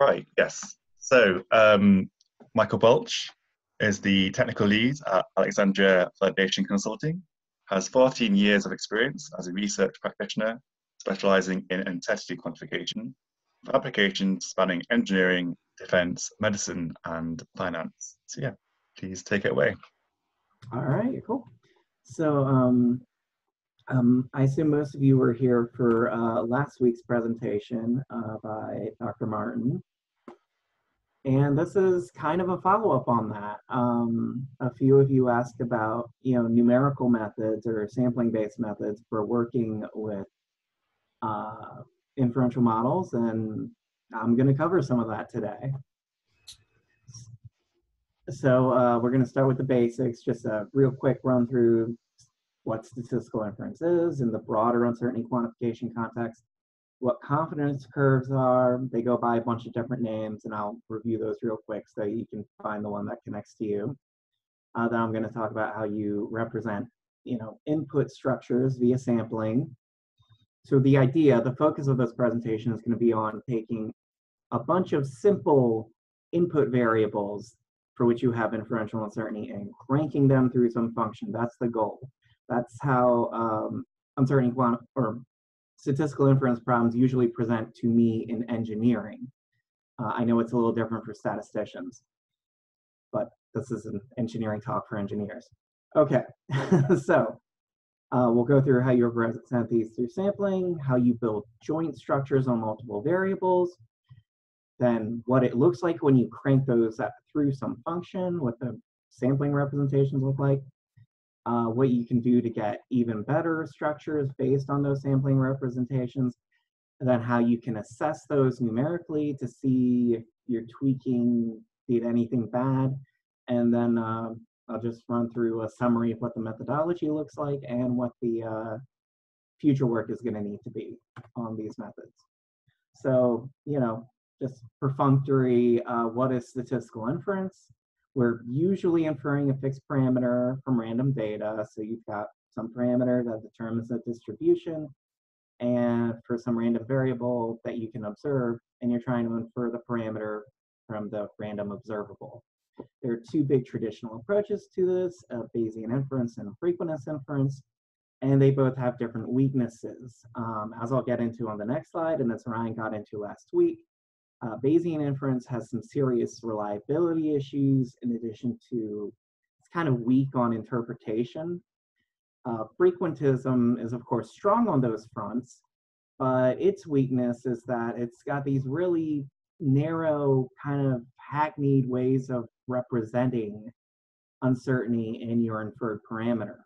Right, yes. So, um, Michael Balch is the technical lead at Alexandria Validation Consulting, has 14 years of experience as a research practitioner, specializing in uncertainty quantification, with applications spanning engineering, defense, medicine, and finance. So yeah, please take it away. All right, cool. So um, um, I assume most of you were here for uh, last week's presentation uh, by Dr. Martin. And this is kind of a follow-up on that. Um, a few of you asked about, you know, numerical methods or sampling-based methods for working with uh, inferential models, and I'm going to cover some of that today. So uh, we're going to start with the basics, just a real quick run through what statistical inference is in the broader uncertainty quantification context, what confidence curves are. They go by a bunch of different names, and I'll review those real quick so you can find the one that connects to you. Uh, then I'm going to talk about how you represent, you know, input structures via sampling. So the idea, the focus of this presentation is going to be on taking a bunch of simple input variables for which you have inferential uncertainty and cranking them through some function. That's the goal. That's how um, uncertainty or statistical inference problems usually present to me in engineering. Uh, I know it's a little different for statisticians, but this is an engineering talk for engineers. Okay, so uh, we'll go through how you represent these through sampling, how you build joint structures on multiple variables, then what it looks like when you crank those through some function, what the sampling representations look like, uh, what you can do to get even better structures based on those sampling representations, and then how you can assess those numerically to see if you're tweaking, did anything bad, and then uh, I'll just run through a summary of what the methodology looks like and what the uh, future work is going to need to be on these methods. So, you know, just perfunctory, uh, what is statistical inference? We're usually inferring a fixed parameter from random data. So you've got some parameter that determines the distribution and for some random variable that you can observe, and you're trying to infer the parameter from the random observable. There are two big traditional approaches to this, Bayesian inference and frequentist inference, and they both have different weaknesses. Um, as I'll get into on the next slide, and as Ryan got into last week, uh, Bayesian inference has some serious reliability issues in addition to it's kind of weak on interpretation. Uh, frequentism is of course strong on those fronts, but its weakness is that it's got these really narrow kind of hackneyed ways of representing uncertainty in your inferred parameter.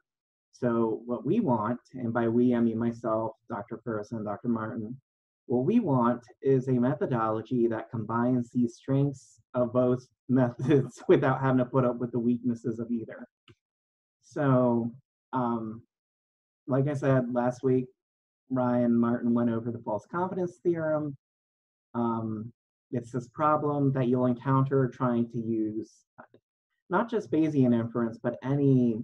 So what we want, and by we I mean myself, Dr. Ferson and Dr. Martin, what we want is a methodology that combines these strengths of both methods without having to put up with the weaknesses of either. So, um, like I said last week, Ryan Martin went over the false confidence theorem. Um, it's this problem that you'll encounter trying to use not just Bayesian inference, but any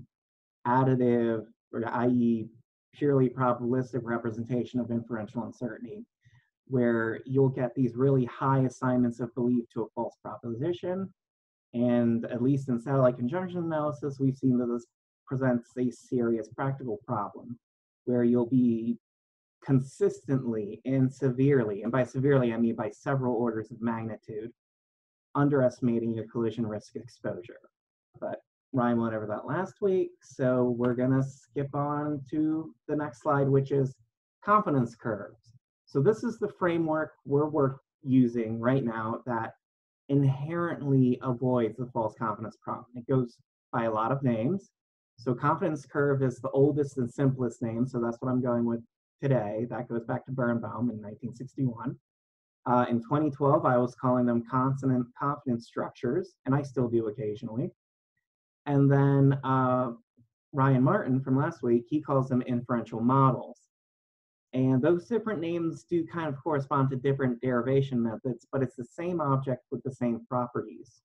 additive or i.e. purely probabilistic representation of inferential uncertainty where you'll get these really high assignments of belief to a false proposition. And at least in satellite conjunction analysis, we've seen that this presents a serious practical problem where you'll be consistently and severely, and by severely I mean by several orders of magnitude, underestimating your collision risk exposure. But Ryan went over that last week, so we're gonna skip on to the next slide, which is confidence curves. So this is the framework we're work using right now that inherently avoids the false confidence problem. It goes by a lot of names. So confidence curve is the oldest and simplest name, so that's what I'm going with today. That goes back to Birnbaum in 1961. Uh, in 2012, I was calling them consonant confidence structures, and I still do occasionally. And then uh, Ryan Martin from last week, he calls them inferential models. And those different names do kind of correspond to different derivation methods, but it's the same object with the same properties.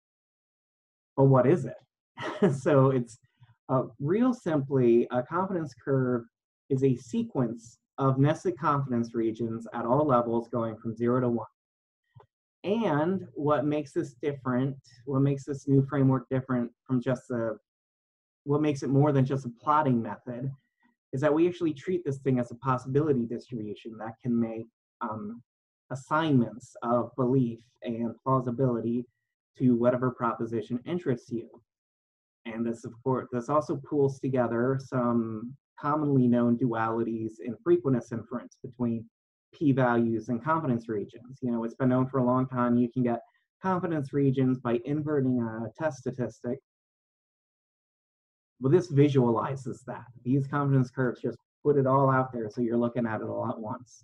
But what is it? so it's uh, real simply, a confidence curve is a sequence of nested confidence regions at all levels going from zero to one. and what makes this different, what makes this new framework different from just a, what makes it more than just a plotting method, is that we actually treat this thing as a possibility distribution that can make um, assignments of belief and plausibility to whatever proposition interests you. And this, of course, this also pulls together some commonly known dualities in frequentist inference between p-values and confidence regions. You know, it's been known for a long time you can get confidence regions by inverting a test statistic. Well, this visualizes that. These confidence curves just put it all out there so you're looking at it all at once.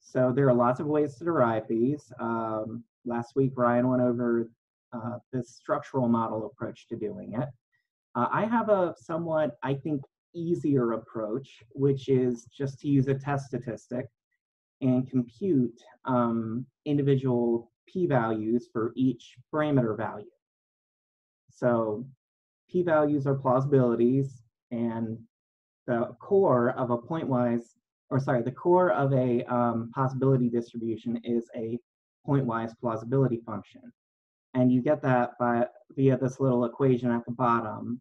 So there are lots of ways to derive these. Um, last week, Ryan went over uh, this structural model approach to doing it. Uh, I have a somewhat, I think, easier approach, which is just to use a test statistic and compute um, individual p-values for each parameter value. So p-values are plausibilities, and the core of a pointwise, or sorry, the core of a um, possibility distribution is a pointwise plausibility function. And you get that by via this little equation at the bottom,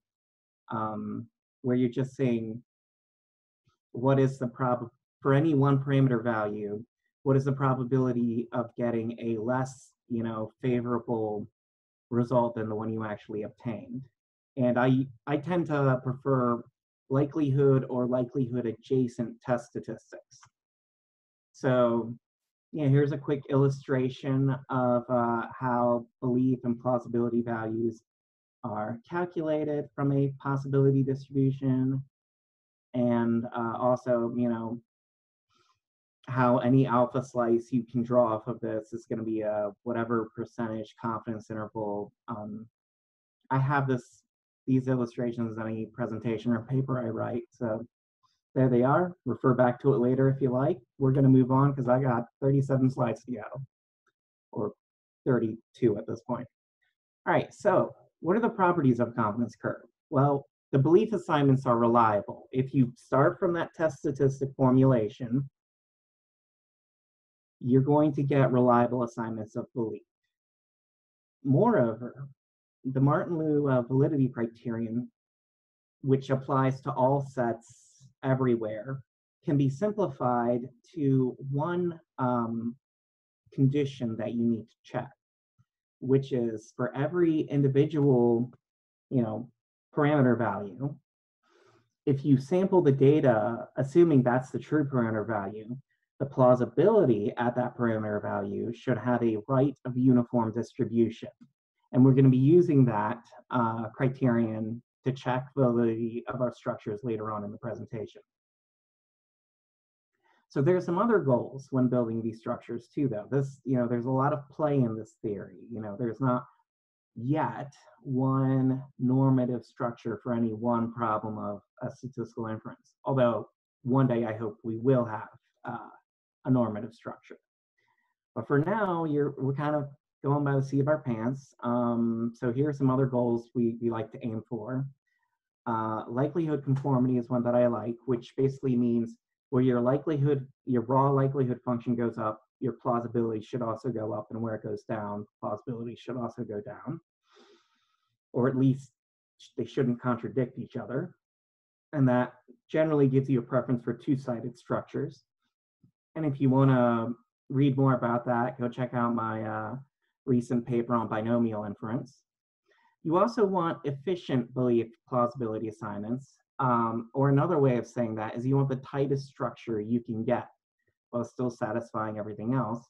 um, where you're just saying what is the prob for any one parameter value, what is the probability of getting a less, you know, favorable result than the one you actually obtained? And I, I tend to prefer likelihood or likelihood adjacent test statistics. So yeah, here's a quick illustration of uh, how belief and plausibility values are calculated from a possibility distribution. And uh, also, you know, how any alpha slice you can draw off of this is going to be a whatever percentage confidence interval. Um, I have this these illustrations in any presentation or paper I write. So there they are. Refer back to it later if you like. We're going to move on because I got 37 slides to go, or 32 at this point. All right, so what are the properties of confidence curve? Well, the belief assignments are reliable. If you start from that test statistic formulation, you're going to get reliable assignments of belief. Moreover, the Martin-Liu uh, validity criterion, which applies to all sets everywhere, can be simplified to one um, condition that you need to check, which is for every individual, you know, parameter value, if you sample the data, assuming that's the true parameter value, the plausibility at that parameter value should have a right of uniform distribution. And we're going to be using that uh, criterion to check validity of our structures later on in the presentation. So there's some other goals when building these structures too, though. This, you know, there's a lot of play in this theory. You know, there's not yet one normative structure for any one problem of a statistical inference. Although one day I hope we will have uh, a normative structure. But for now, you're we're kind of going by the seat of our pants. Um, so here are some other goals we, we like to aim for. Uh, likelihood conformity is one that I like, which basically means where your likelihood, your raw likelihood function goes up, your plausibility should also go up, and where it goes down, plausibility should also go down. Or at least they shouldn't contradict each other. And that generally gives you a preference for two-sided structures. And if you want to read more about that, go check out my uh, recent paper on binomial inference. You also want efficient belief plausibility assignments, um, or another way of saying that is you want the tightest structure you can get while still satisfying everything else.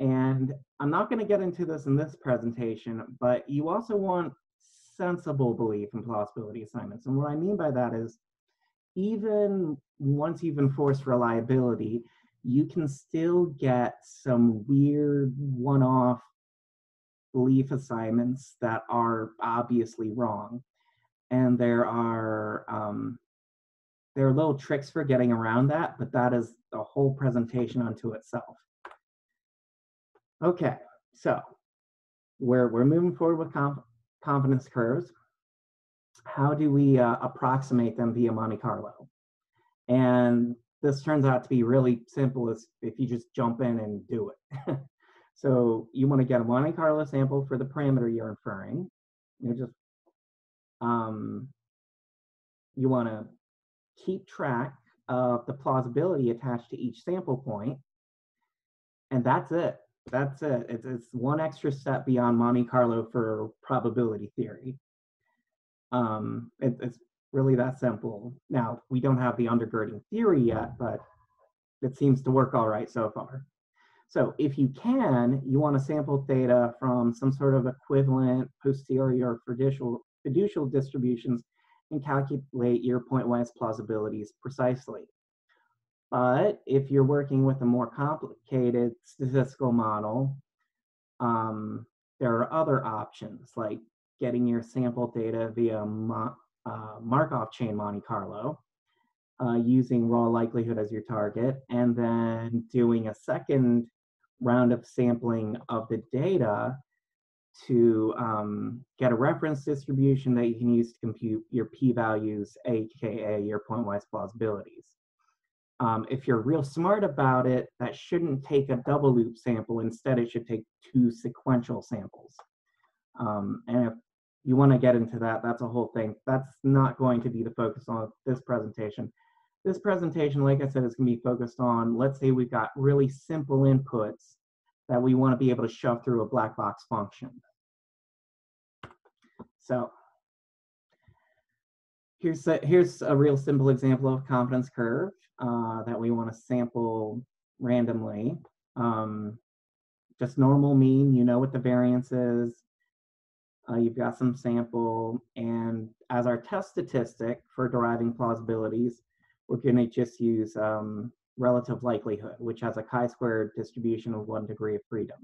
And I'm not going to get into this in this presentation, but you also want sensible belief and plausibility assignments. And what I mean by that is even once you've enforced reliability, you can still get some weird one-off belief assignments that are obviously wrong. And there are um, there are little tricks for getting around that, but that is a whole presentation unto itself. Okay, so we're, we're moving forward with conf confidence curves. How do we uh, approximate them via Monte Carlo? And this turns out to be really simple if you just jump in and do it. So you want to get a Monte Carlo sample for the parameter you're inferring. You just um, you want to keep track of the plausibility attached to each sample point, and that's it. That's it. It's, it's one extra step beyond Monte Carlo for probability theory. Um, it, it's really that simple. Now, we don't have the undergirding theory yet, but it seems to work all right so far. So if you can, you want to sample theta from some sort of equivalent posterior fiducial, fiducial distributions and calculate your pointwise plausibilities precisely. But if you're working with a more complicated statistical model, um, there are other options like getting your sample data via uh, Markov chain Monte Carlo, uh, using raw likelihood as your target, and then doing a second round of sampling of the data to um, get a reference distribution that you can use to compute your p-values, aka your pointwise plausibilities. Um, if you're real smart about it, that shouldn't take a double loop sample. Instead, it should take two sequential samples. Um, and if you want to get into that, that's a whole thing. That's not going to be the focus of this presentation. This presentation, like I said, is going to be focused on, let's say we've got really simple inputs that we want to be able to shove through a black box function. So here's a, here's a real simple example of a confidence curve uh, that we want to sample randomly. Um, just normal mean, you know what the variance is. Uh, you've got some sample, and as our test statistic for deriving plausibilities, we're going to just use um, relative likelihood, which has a chi-squared distribution of one degree of freedom.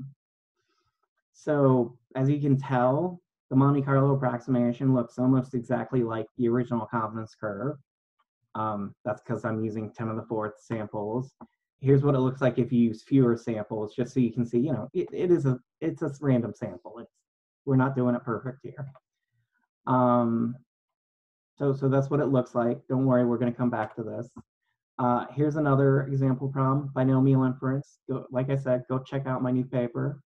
So as you can tell, the Monte Carlo approximation looks almost exactly like the original confidence curve. Um, that's because I'm using 10 to the fourth samples. Here's what it looks like if you use fewer samples, just so you can see, you know, it, it is a, it's a random sample. It's, we're not doing it perfect here. Um, so, so that's what it looks like. Don't worry, we're gonna come back to this. Uh, here's another example problem, binomial inference. Go, like I said, go check out my new paper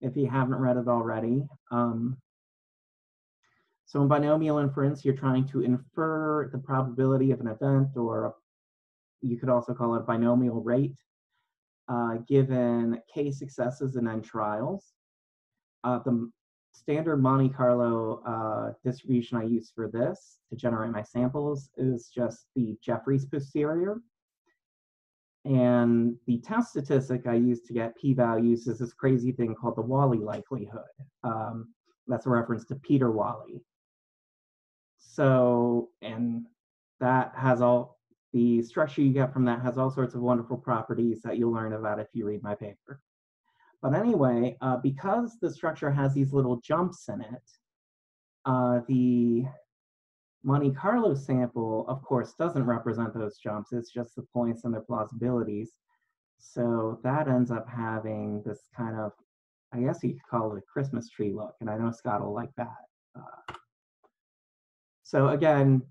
if you haven't read it already. Um, so in binomial inference, you're trying to infer the probability of an event, or you could also call it a binomial rate, uh, given k successes and n trials. Uh, the standard Monte Carlo uh, distribution I use for this to generate my samples is just the Jeffreys posterior. And the test statistic I use to get p-values is this crazy thing called the Walley likelihood. Um, that's a reference to Peter Walley. So, and that has all, the structure you get from that has all sorts of wonderful properties that you'll learn about if you read my paper. But anyway, uh, because the structure has these little jumps in it, uh, the Monte Carlo sample, of course, doesn't represent those jumps. It's just the points and their plausibilities. So that ends up having this kind of, I guess you could call it a Christmas tree look. And I know Scott will like that. Uh, so again,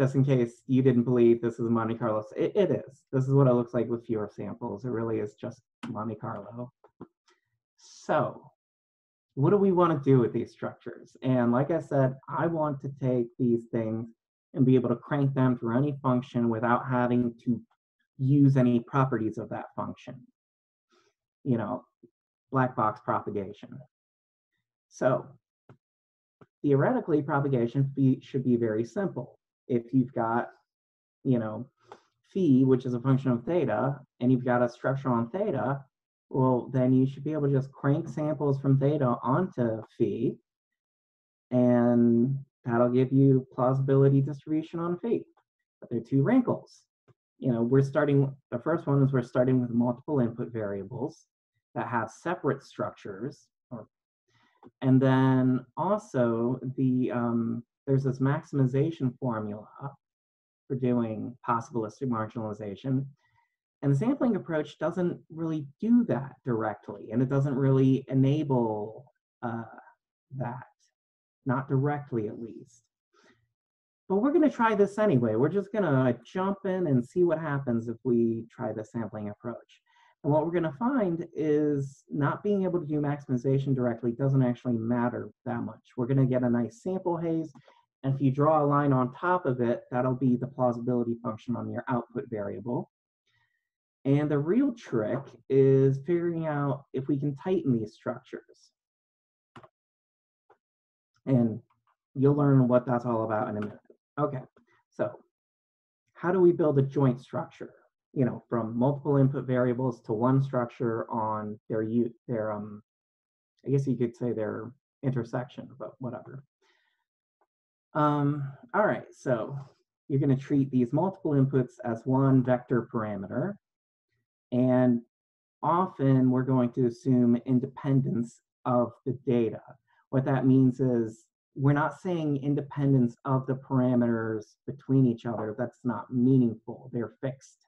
just in case you didn't believe this is Monte Carlo, it, it is. This is what it looks like with fewer samples. It really is just Monte Carlo. So what do we want to do with these structures? And like I said, I want to take these things and be able to crank them through any function without having to use any properties of that function. You know, black box propagation. So theoretically, propagation be, should be very simple. If you've got, you know, phi, which is a function of theta, and you've got a structure on theta, well, then you should be able to just crank samples from theta onto phi, and that'll give you plausibility distribution on phi. But there are two wrinkles. You know, we're starting, the first one is we're starting with multiple input variables that have separate structures, or, and then also the um, there's this maximization formula for doing possibilistic marginalization and the sampling approach doesn't really do that directly, and it doesn't really enable uh, that, not directly at least. But we're going to try this anyway. We're just going to jump in and see what happens if we try the sampling approach. And what we're going to find is not being able to do maximization directly doesn't actually matter that much. We're going to get a nice sample haze. And if you draw a line on top of it, that'll be the plausibility function on your output variable. And the real trick is figuring out if we can tighten these structures. And you'll learn what that's all about in a minute. Okay, so how do we build a joint structure? You know, from multiple input variables to one structure on their, you their um, I guess you could say their intersection, but whatever. Um, all right, so you're going to treat these multiple inputs as one vector parameter. And often we're going to assume independence of the data. What that means is we're not saying independence of the parameters between each other. That's not meaningful. They're fixed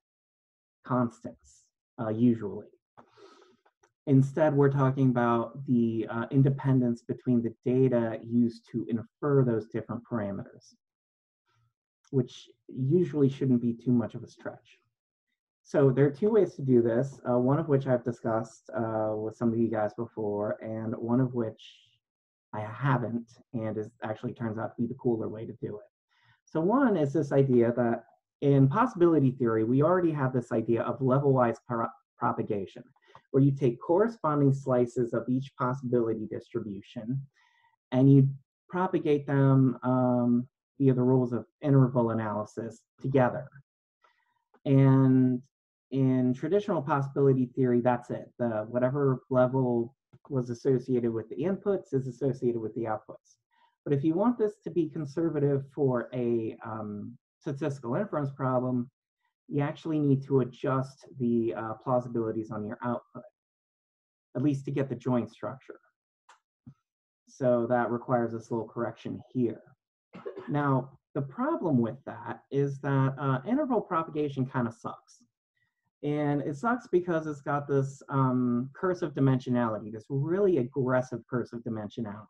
constants, uh, usually. Instead, we're talking about the uh, independence between the data used to infer those different parameters, which usually shouldn't be too much of a stretch. So there are two ways to do this, uh, one of which I've discussed uh, with some of you guys before, and one of which I haven't, and is actually turns out to be the cooler way to do it. So one is this idea that in possibility theory, we already have this idea of level-wise pro propagation, where you take corresponding slices of each possibility distribution, and you propagate them um, via the rules of interval analysis together. And in traditional possibility theory, that's it. The whatever level was associated with the inputs is associated with the outputs. But if you want this to be conservative for a um, statistical inference problem, you actually need to adjust the uh, plausibilities on your output, at least to get the joint structure. So that requires this little correction here. Now, the problem with that is that uh, interval propagation kind of sucks. And it sucks because it's got this um, curse of dimensionality, this really aggressive curse of dimensionality.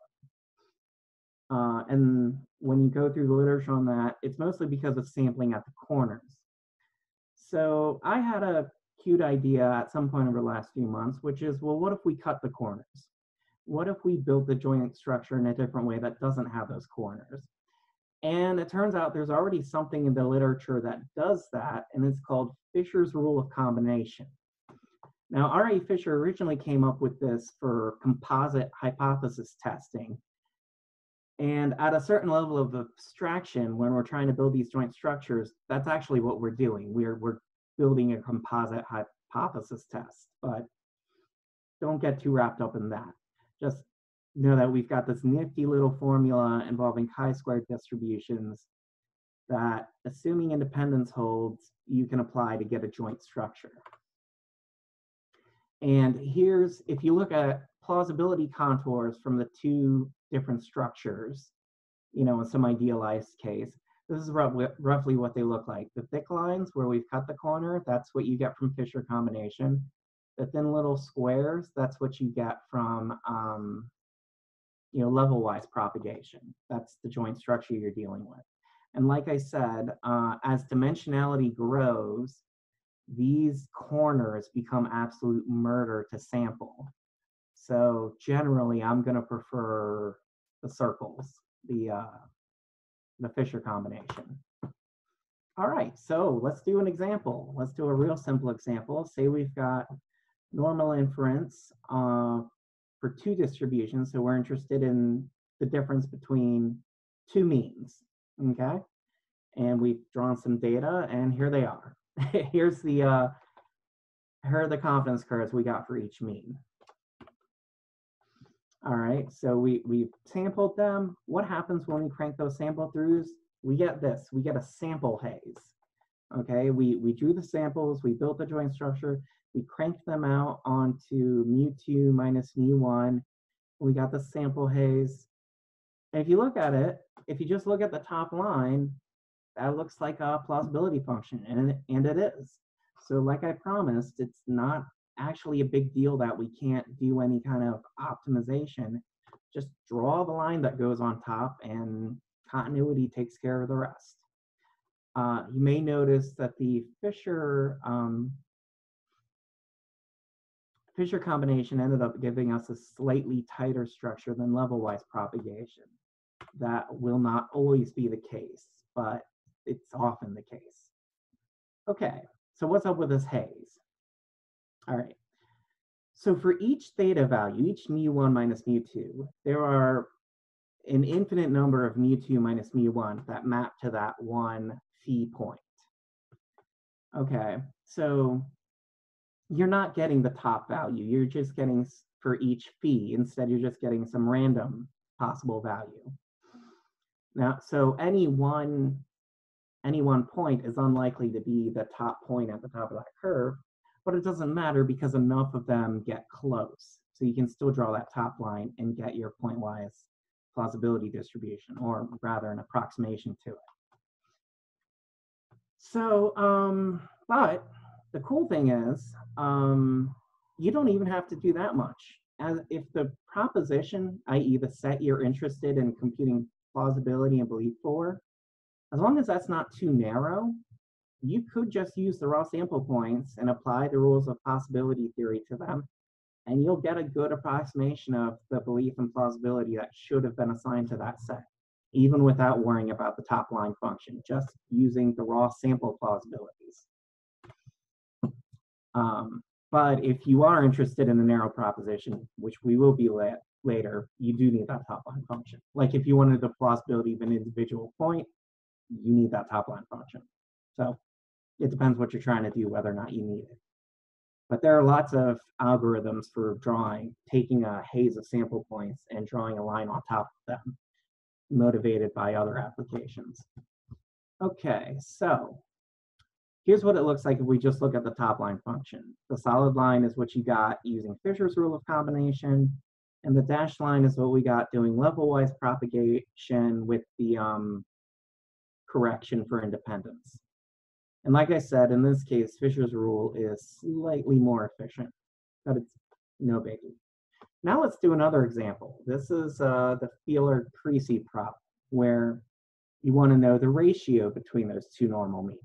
Uh, and when you go through the literature on that, it's mostly because of sampling at the corners. So I had a cute idea at some point over the last few months, which is, well, what if we cut the corners? What if we build the joint structure in a different way that doesn't have those corners? And it turns out there's already something in the literature that does that, and it's called Fisher's rule of combination. Now, R.A. Fisher originally came up with this for composite hypothesis testing. And at a certain level of abstraction, when we're trying to build these joint structures, that's actually what we're doing. We're, we're building a composite hypothesis test, but don't get too wrapped up in that. Just know that we've got this nifty little formula involving chi-squared distributions that, assuming independence holds, you can apply to get a joint structure. And here's, if you look at plausibility contours from the two different structures, you know, in some idealized case, this is roughly what they look like. The thick lines where we've cut the corner, that's what you get from Fisher combination. The thin little squares, that's what you get from um, you know, level-wise propagation. That's the joint structure you're dealing with. And like I said, uh, as dimensionality grows, these corners become absolute murder to sample. So generally, I'm going to prefer the circles, the uh, the Fisher combination. All right, so let's do an example. Let's do a real simple example. Say we've got normal inference uh, for two distributions. So we're interested in the difference between two means, okay? And we've drawn some data and here they are. Here's the, uh, here are the confidence curves we got for each mean. All right, so we, we sampled them. What happens when we crank those sample throughs? We get this, we get a sample haze. Okay, we, we drew the samples, we built the joint structure, we cranked them out onto mu2 minus mu1. We got the sample haze. And if you look at it, if you just look at the top line, that looks like a plausibility function, and it, and it is. So like I promised, it's not actually a big deal that we can't do any kind of optimization. Just draw the line that goes on top and continuity takes care of the rest. Uh, you may notice that the Fisher um, Fisher combination ended up giving us a slightly tighter structure than level-wise propagation. That will not always be the case, but it's often the case. Okay, so what's up with this haze? All right, so for each theta value, each mu1 minus mu2, there are an infinite number of mu2 minus mu1 that map to that one phi point. Okay, so you're not getting the top value. You're just getting for each phi. Instead, you're just getting some random possible value. Now, so any one any one point is unlikely to be the top point at the top of that curve, but it doesn't matter because enough of them get close. So you can still draw that top line and get your pointwise plausibility distribution, or rather an approximation to it. So, um, but the cool thing is, um, you don't even have to do that much. As if the proposition, i.e. the set you're interested in computing plausibility and belief for, as long as that's not too narrow, you could just use the raw sample points and apply the rules of possibility theory to them, and you'll get a good approximation of the belief and plausibility that should have been assigned to that set, even without worrying about the top line function, just using the raw sample plausibilities. Um, but if you are interested in the narrow proposition, which we will be la later, you do need that top line function. Like if you wanted the plausibility of an individual point, you need that top line function. So it depends what you're trying to do, whether or not you need it. But there are lots of algorithms for drawing, taking a haze of sample points and drawing a line on top of them, motivated by other applications. Okay, so here's what it looks like if we just look at the top line function. The solid line is what you got using Fisher's rule of combination, and the dashed line is what we got doing level-wise propagation with the um, correction for independence. And like I said, in this case, Fisher's rule is slightly more efficient, but it's no biggie. Now let's do another example. This is uh, the Fieller-Creasy prop, where you want to know the ratio between those two normal means.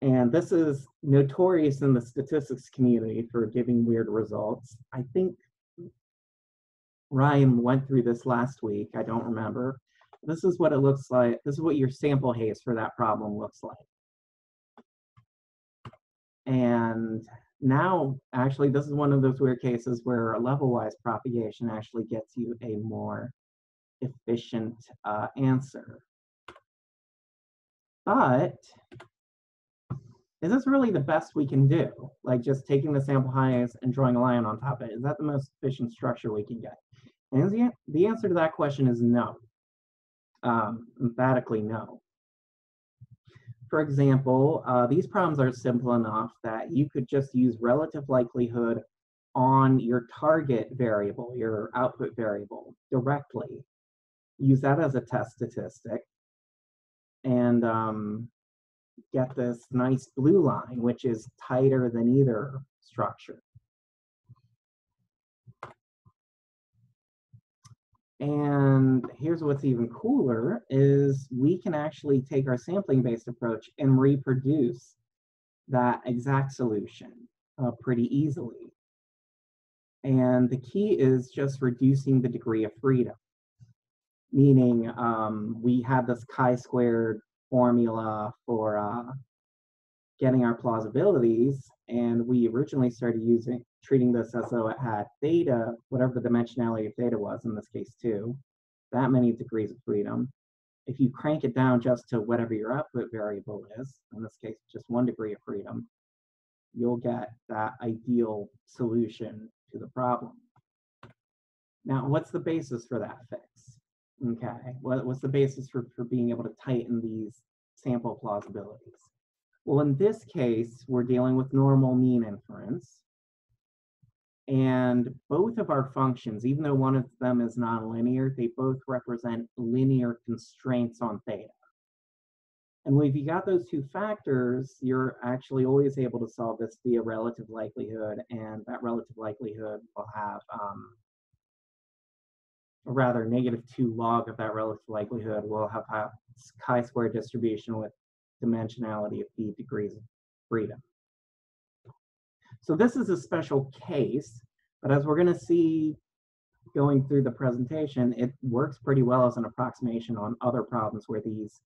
And this is notorious in the statistics community for giving weird results. I think Ryan went through this last week. I don't remember. This is what it looks like. This is what your sample haze for that problem looks like. And now, actually, this is one of those weird cases where a level-wise propagation actually gets you a more efficient uh, answer. But is this really the best we can do? Like just taking the sample haze and drawing a line on top of it? Is that the most efficient structure we can get? And the, the answer to that question is no. Um, emphatically no. For example, uh, these problems are simple enough that you could just use relative likelihood on your target variable, your output variable, directly. Use that as a test statistic and um, get this nice blue line, which is tighter than either structure. And here's what's even cooler is we can actually take our sampling-based approach and reproduce that exact solution uh, pretty easily. And the key is just reducing the degree of freedom. Meaning um, we have this chi-squared formula for uh, getting our plausibilities, and we originally started using treating this as though it had theta, whatever the dimensionality of theta was, in this case two, that many degrees of freedom. If you crank it down just to whatever your output variable is, in this case just one degree of freedom, you'll get that ideal solution to the problem. Now, what's the basis for that fix? Okay, what, what's the basis for, for being able to tighten these sample plausibilities? Well, in this case, we're dealing with normal mean inference. And both of our functions, even though one of them is nonlinear, they both represent linear constraints on theta. And if you got those two factors, you're actually always able to solve this via relative likelihood, and that relative likelihood will have, um, or rather, negative 2 log of that relative likelihood will have a chi-square distribution with dimensionality of the degrees of freedom. So this is a special case, but as we're going to see going through the presentation, it works pretty well as an approximation on other problems where these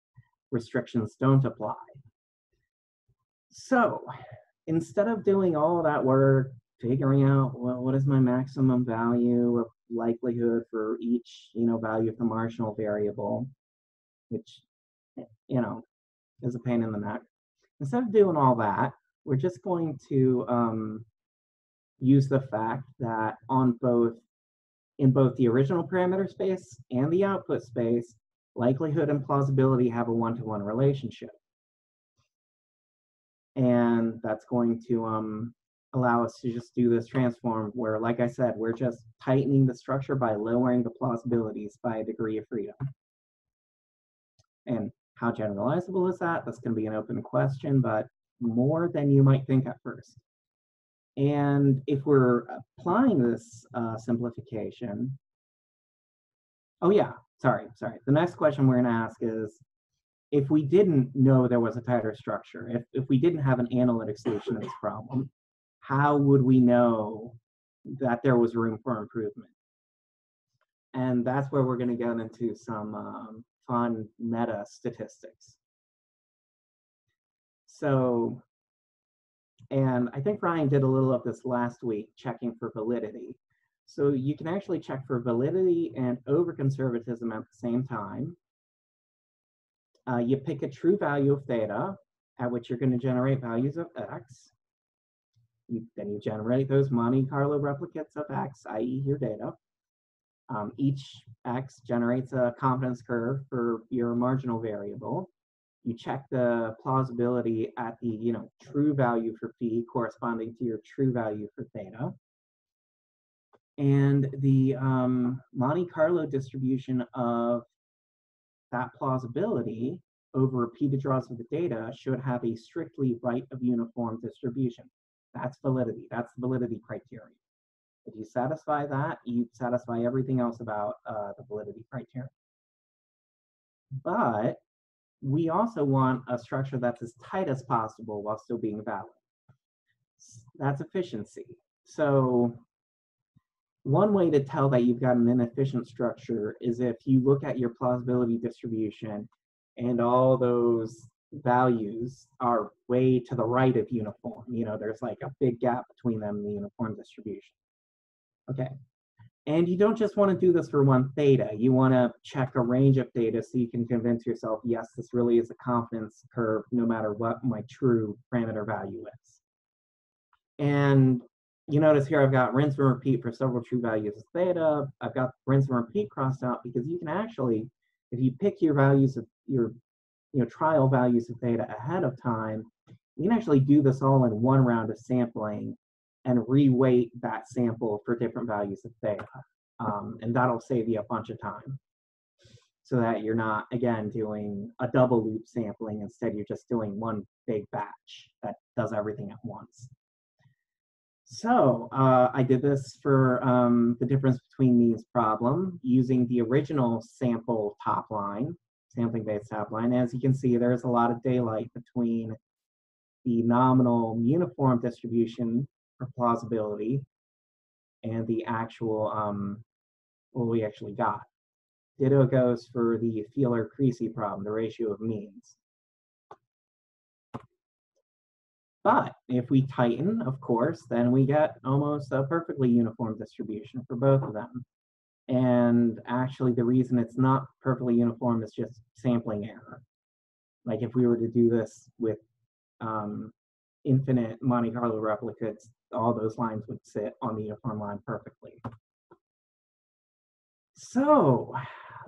restrictions don't apply. So instead of doing all that work, figuring out well, what is my maximum value of likelihood for each you know value of the marginal variable, which you know is a pain in the neck. Instead of doing all that, we're just going to um, use the fact that on both in both the original parameter space and the output space, likelihood and plausibility have a one-to-one -one relationship. And that's going to um, allow us to just do this transform where, like I said, we're just tightening the structure by lowering the plausibilities by a degree of freedom. And how generalizable is that? That's going to be an open question, but more than you might think at first. And if we're applying this uh, simplification, oh yeah, sorry, sorry. The next question we're gonna ask is, if we didn't know there was a tighter structure, if, if we didn't have an analytic solution to this problem, how would we know that there was room for improvement? And that's where we're gonna get into some um, fun meta statistics. So and I think Ryan did a little of this last week, checking for validity. So you can actually check for validity and over-conservatism at the same time. Uh, you pick a true value of theta, at which you're going to generate values of x. You, then you generate those Monte Carlo replicates of x, i.e. your data. Um, each x generates a confidence curve for your marginal variable you check the plausibility at the you know true value for phi corresponding to your true value for theta. And the um, Monte Carlo distribution of that plausibility over repeated draws of the data should have a strictly right of uniform distribution. That's validity. That's the validity criteria. If you satisfy that, you satisfy everything else about uh, the validity criteria. But we also want a structure that's as tight as possible while still being valid. That's efficiency. So one way to tell that you've got an inefficient structure is if you look at your plausibility distribution and all those values are way to the right of uniform. You know, there's like a big gap between them in the uniform distribution. Okay, and you don't just want to do this for one theta. You want to check a range of theta so you can convince yourself, yes, this really is a confidence curve no matter what my true parameter value is. And you notice here I've got rinse and repeat for several true values of theta. I've got rinse and repeat crossed out because you can actually, if you pick your values of your you know, trial values of theta ahead of time, you can actually do this all in one round of sampling and reweight that sample for different values of theta. Um, and that'll save you a bunch of time so that you're not, again, doing a double loop sampling. Instead, you're just doing one big batch that does everything at once. So uh, I did this for um, the difference between means problem using the original sample top line, sampling based top line. As you can see, there's a lot of daylight between the nominal uniform distribution for plausibility and the actual um, what we actually got. Ditto goes for the Fieller-Creasy problem, the ratio of means. But if we tighten, of course, then we get almost a perfectly uniform distribution for both of them. And actually, the reason it's not perfectly uniform is just sampling error. Like if we were to do this with um, infinite Monte Carlo replicates, all those lines would sit on the uniform line perfectly. So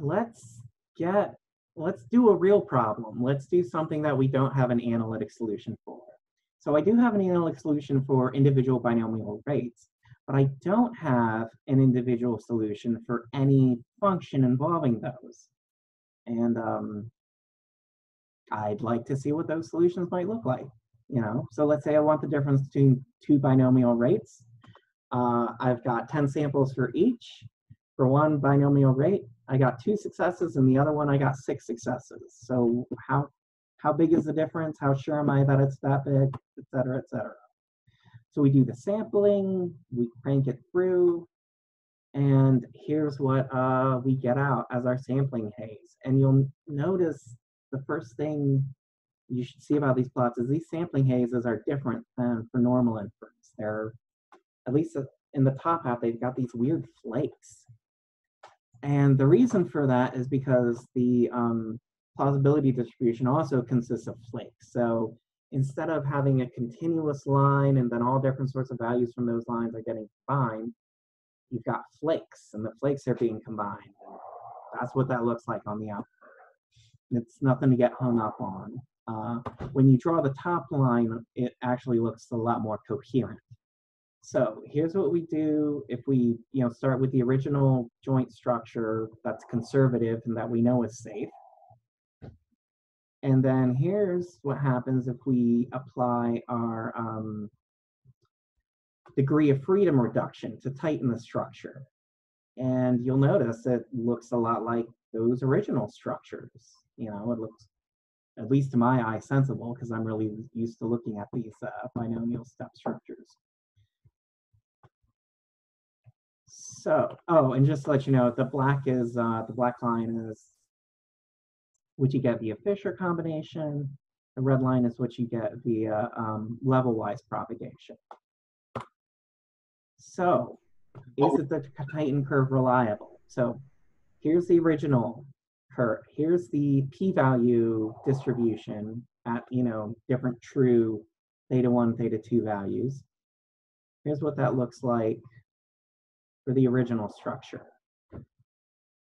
let's get, let's do a real problem. Let's do something that we don't have an analytic solution for. So I do have an analytic solution for individual binomial rates, but I don't have an individual solution for any function involving those. And um, I'd like to see what those solutions might look like you know, so let's say I want the difference between two binomial rates. Uh, I've got 10 samples for each. For one binomial rate, I got two successes, and the other one I got six successes. So how how big is the difference? How sure am I that it's that big, et cetera, et cetera. So we do the sampling, we crank it through, and here's what uh, we get out as our sampling haze. And you'll notice the first thing you should see about these plots is these sampling hazes are different than for normal inference. They're, at least in the top half, they've got these weird flakes. And the reason for that is because the um, plausibility distribution also consists of flakes. So instead of having a continuous line and then all different sorts of values from those lines are getting combined, you've got flakes and the flakes are being combined. That's what that looks like on the output. It's nothing to get hung up on. Uh, when you draw the top line, it actually looks a lot more coherent. So here's what we do if we you know, start with the original joint structure that's conservative and that we know is safe. And then here's what happens if we apply our um, degree of freedom reduction to tighten the structure. And you'll notice it looks a lot like those original structures. You know, it looks, at least to my eye, sensible because I'm really used to looking at these uh, binomial step structures. So, oh, and just to let you know, the black is, uh, the black line is which you get via Fisher combination. The red line is what you get via um, level-wise propagation. So, is it the tightened curve reliable? So, here's the original curve. Here's the p-value distribution at, you know, different true theta 1, theta 2 values. Here's what that looks like for the original structure.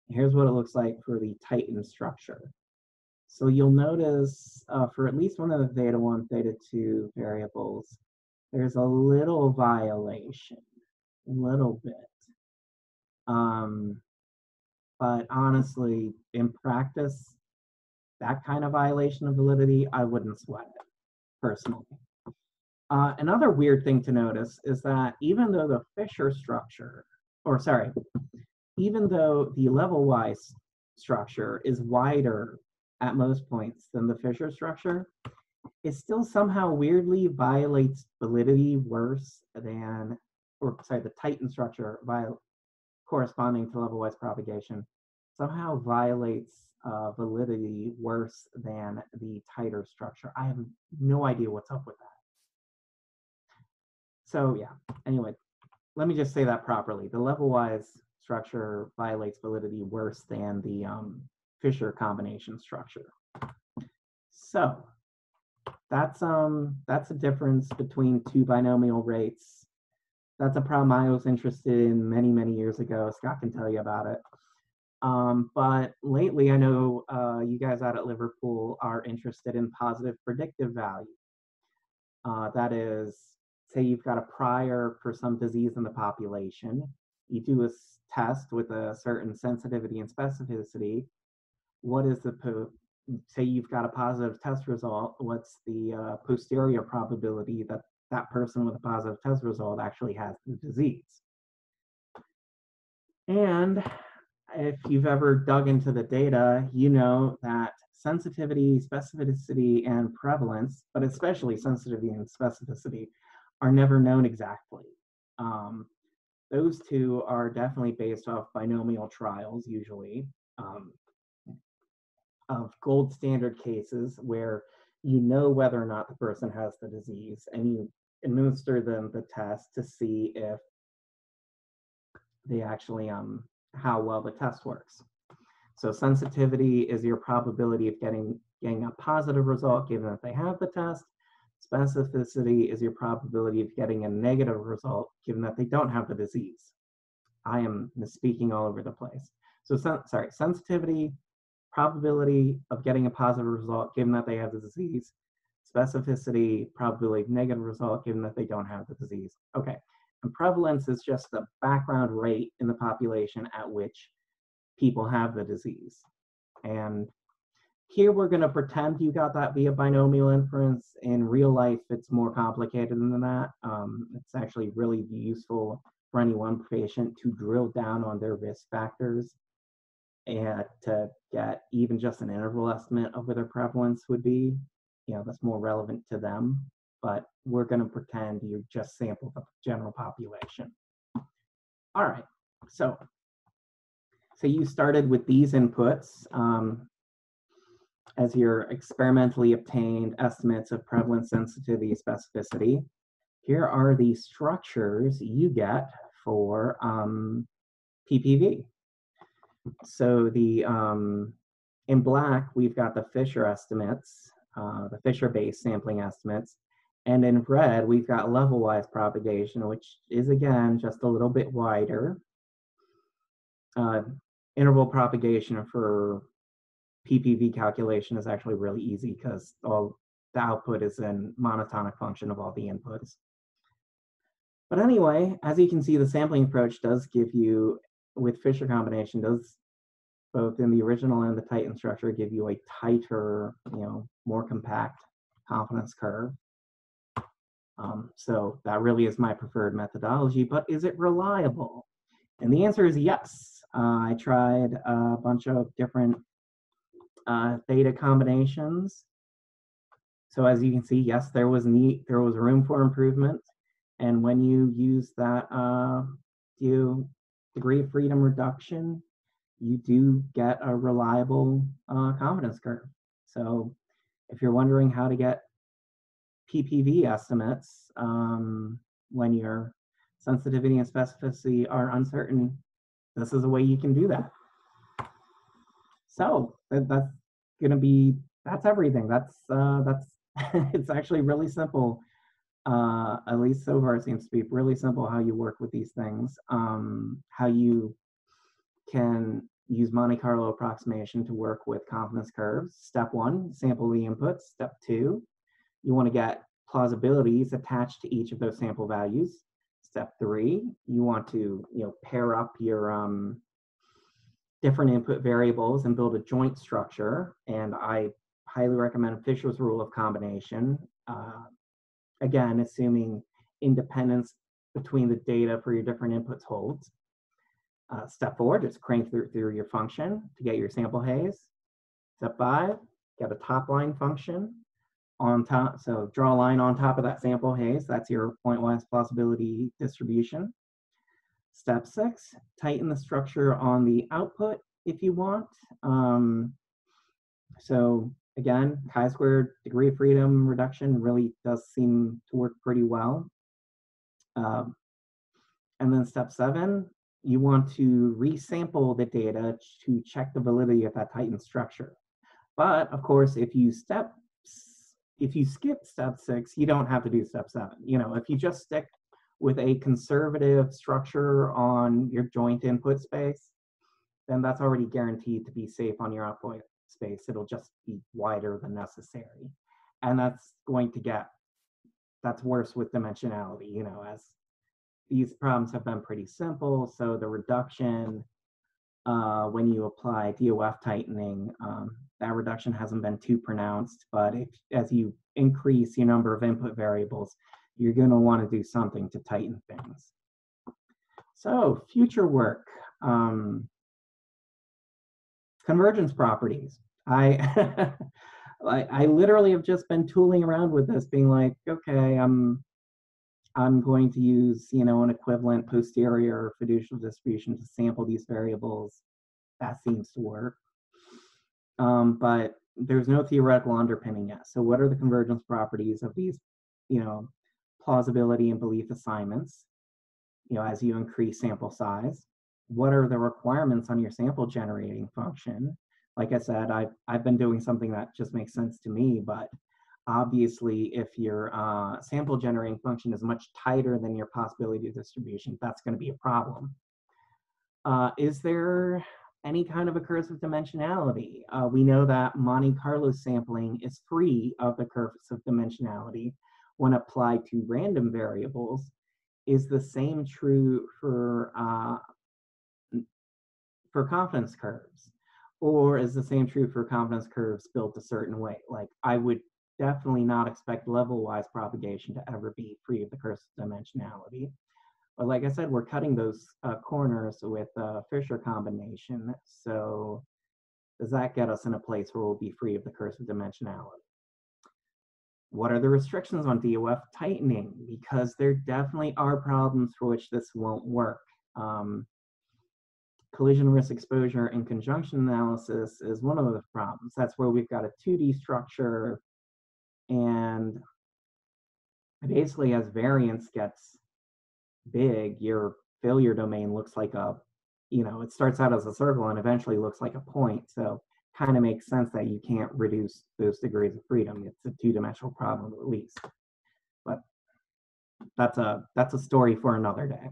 Here's what it looks like for the tightened structure. So you'll notice uh, for at least one of the theta 1, theta 2 variables, there's a little violation, a little bit. Um, but honestly, in practice, that kind of violation of validity, I wouldn't sweat it, personally. Uh, another weird thing to notice is that even though the Fisher structure, or sorry, even though the level-wise structure is wider at most points than the Fisher structure, it still somehow weirdly violates validity worse than, or sorry, the tightened structure viol corresponding to level-wise propagation somehow violates uh, validity worse than the tighter structure. I have no idea what's up with that. So yeah, anyway, let me just say that properly. The level-wise structure violates validity worse than the um, Fisher combination structure. So that's um that's a difference between two binomial rates. That's a problem I was interested in many, many years ago. Scott can tell you about it. Um, but lately, I know uh, you guys out at Liverpool are interested in positive predictive value. Uh, that is, say you've got a prior for some disease in the population. You do a test with a certain sensitivity and specificity, what is the po- say you've got a positive test result what's the uh, posterior probability that that person with a positive test result actually has the disease? And if you've ever dug into the data you know that sensitivity specificity and prevalence but especially sensitivity and specificity are never known exactly. Um, those two are definitely based off binomial trials usually. Um, of gold standard cases where you know whether or not the person has the disease and you administer them the test to see if they actually um how well the test works. So sensitivity is your probability of getting getting a positive result given that they have the test. Specificity is your probability of getting a negative result given that they don't have the disease. I am speaking all over the place. So sen sorry, sensitivity probability of getting a positive result given that they have the disease, specificity, probability of negative result given that they don't have the disease. Okay, and prevalence is just the background rate in the population at which people have the disease. And here we're going to pretend you got that via binomial inference. In real life, it's more complicated than that. Um, it's actually really useful for any one patient to drill down on their risk factors and to get even just an interval estimate of where their prevalence would be, you know, that's more relevant to them. but we're going to pretend you just sample the general population. All right, so, so you started with these inputs um, as your experimentally obtained estimates of prevalence, sensitivity, specificity. Here are the structures you get for um, PPV. So the um, in black, we've got the Fisher estimates, uh, the Fisher-based sampling estimates, and in red, we've got level-wise propagation, which is again just a little bit wider. Uh, interval propagation for PPV calculation is actually really easy because all the output is in monotonic function of all the inputs. But anyway, as you can see, the sampling approach does give you, with Fisher combination, does both in the original and the tightened structure give you a tighter, you know, more compact confidence curve. Um, so that really is my preferred methodology, but is it reliable? And the answer is yes. Uh, I tried a bunch of different uh, theta combinations. So as you can see, yes, there was neat, there was room for improvement. And when you use that uh, you degree of freedom reduction, you do get a reliable uh, confidence curve. So if you're wondering how to get PPV estimates um, when your sensitivity and specificity are uncertain, this is a way you can do that. So that, that's going to be that's everything. That's uh, that's it's actually really simple. Uh, at least so far, it seems to be really simple how you work with these things. Um, how you can use Monte Carlo approximation to work with confidence curves. Step one, sample the inputs. Step two, you want to get plausibilities attached to each of those sample values. Step three, you want to you know pair up your um, different input variables and build a joint structure. And I highly recommend Fisher's rule of combination. Uh, again, assuming independence between the data for your different inputs holds. Uh, step four, just crank through, through your function to get your sample haze. Step five, get a top line function on top. So draw a line on top of that sample haze. That's your pointwise plausibility distribution. Step six, tighten the structure on the output if you want. Um, so again, chi-squared degree of freedom reduction really does seem to work pretty well. Um, and then step seven, you want to resample the data to check the validity of that tightened structure. But of course, if you step, if you skip step six, you don't have to do step seven. You know, if you just stick with a conservative structure on your joint input space, then that's already guaranteed to be safe on your output space. It'll just be wider than necessary. And that's going to get, that's worse with dimensionality, you know, as these problems have been pretty simple. So the reduction, uh, when you apply DOF tightening, um, that reduction hasn't been too pronounced, but if, as you increase your number of input variables, you're going to want to do something to tighten things. So future work, um, convergence properties. I, I, I literally have just been tooling around with this, being like, okay, I'm I'm going to use you know an equivalent posterior fiducial distribution to sample these variables. That seems to work. Um, but there's no theoretical underpinning yet. So what are the convergence properties of these, you know, plausibility and belief assignments, you know, as you increase sample size. What are the requirements on your sample generating function? Like I said, I've, I've been doing something that just makes sense to me, but obviously if your uh, sample generating function is much tighter than your possibility distribution, that's gonna be a problem. Uh, is there any kind of recursive dimensionality? Uh, we know that Monte Carlo sampling is free of the of dimensionality, when applied to random variables is the same true for uh, for confidence curves? Or is the same true for confidence curves built a certain way? Like i would definitely not expect level-wise propagation to ever be free of the curse of dimensionality. But like i said we're cutting those uh, corners with a fisher combination. So does that get us in a place where we'll be free of the curse of dimensionality? What are the restrictions on DOF tightening? Because there definitely are problems for which this won't work. Um, collision risk exposure and conjunction analysis is one of the problems. That's where we've got a 2D structure and basically as variance gets big, your failure domain looks like a, you know, it starts out as a circle and eventually looks like a point. So kind of makes sense that you can't reduce those degrees of freedom. It's a two-dimensional problem at least. But that's a that's a story for another day.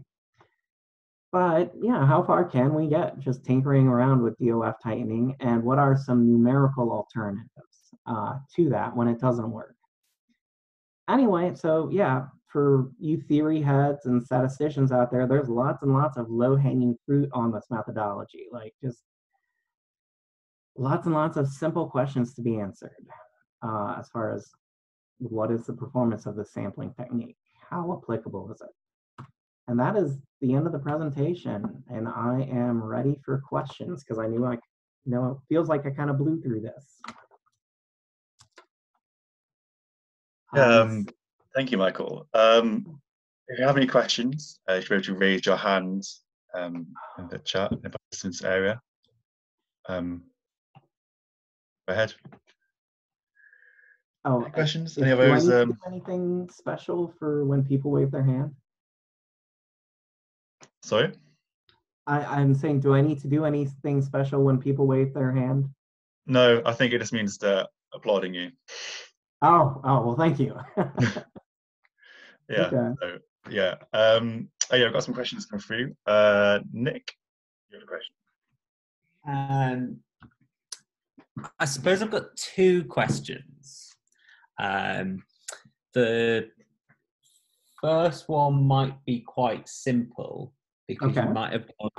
But yeah, how far can we get just tinkering around with DOF tightening and what are some numerical alternatives uh, to that when it doesn't work? Anyway, so yeah, for you theory heads and statisticians out there, there's lots and lots of low hanging fruit on this methodology. Like just lots and lots of simple questions to be answered uh, as far as what is the performance of the sampling technique? How applicable is it? And that is the end of the presentation. And I am ready for questions because I knew I, you know, it feels like I kind of blew through this. Um, thank you, Michael. Um, if you have any questions, uh, you should be able to raise your hand um, in the chat in the participants area. Um, go ahead. Oh, Any questions? Any of I those? need to Um, anything special for when people wave their hand? Sorry. I, I'm saying, do I need to do anything special when people wave their hand? No, I think it just means they're applauding you. Oh, oh, well, thank you. Yeah. Okay. So, yeah. Um, oh yeah, I've got some questions come through. Uh, Nick, you have a question? Um, I suppose I've got two questions. Um, the first one might be quite simple because Okay. you might have gone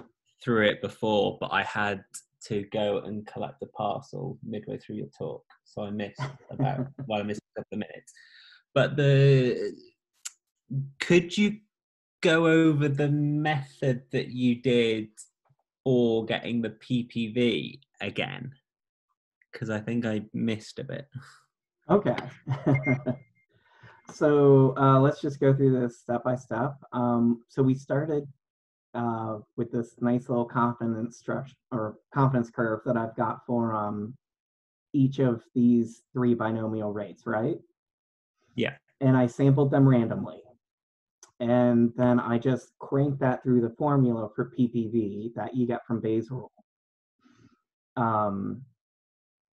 through it before, but I had to go and collect a parcel midway through your talk, so I missed about well, I missed a couple of minutes. But the could you go over the method that you did for getting the PPV again? Because I think I missed a bit. Okay. so uh, let's just go through this step by step. Um, so we started uh, with this nice little confidence structure or confidence curve that I've got for um, each of these three binomial rates, right? Yeah. And I sampled them randomly. And then I just cranked that through the formula for PPV that you get from Bayes' rule. Um,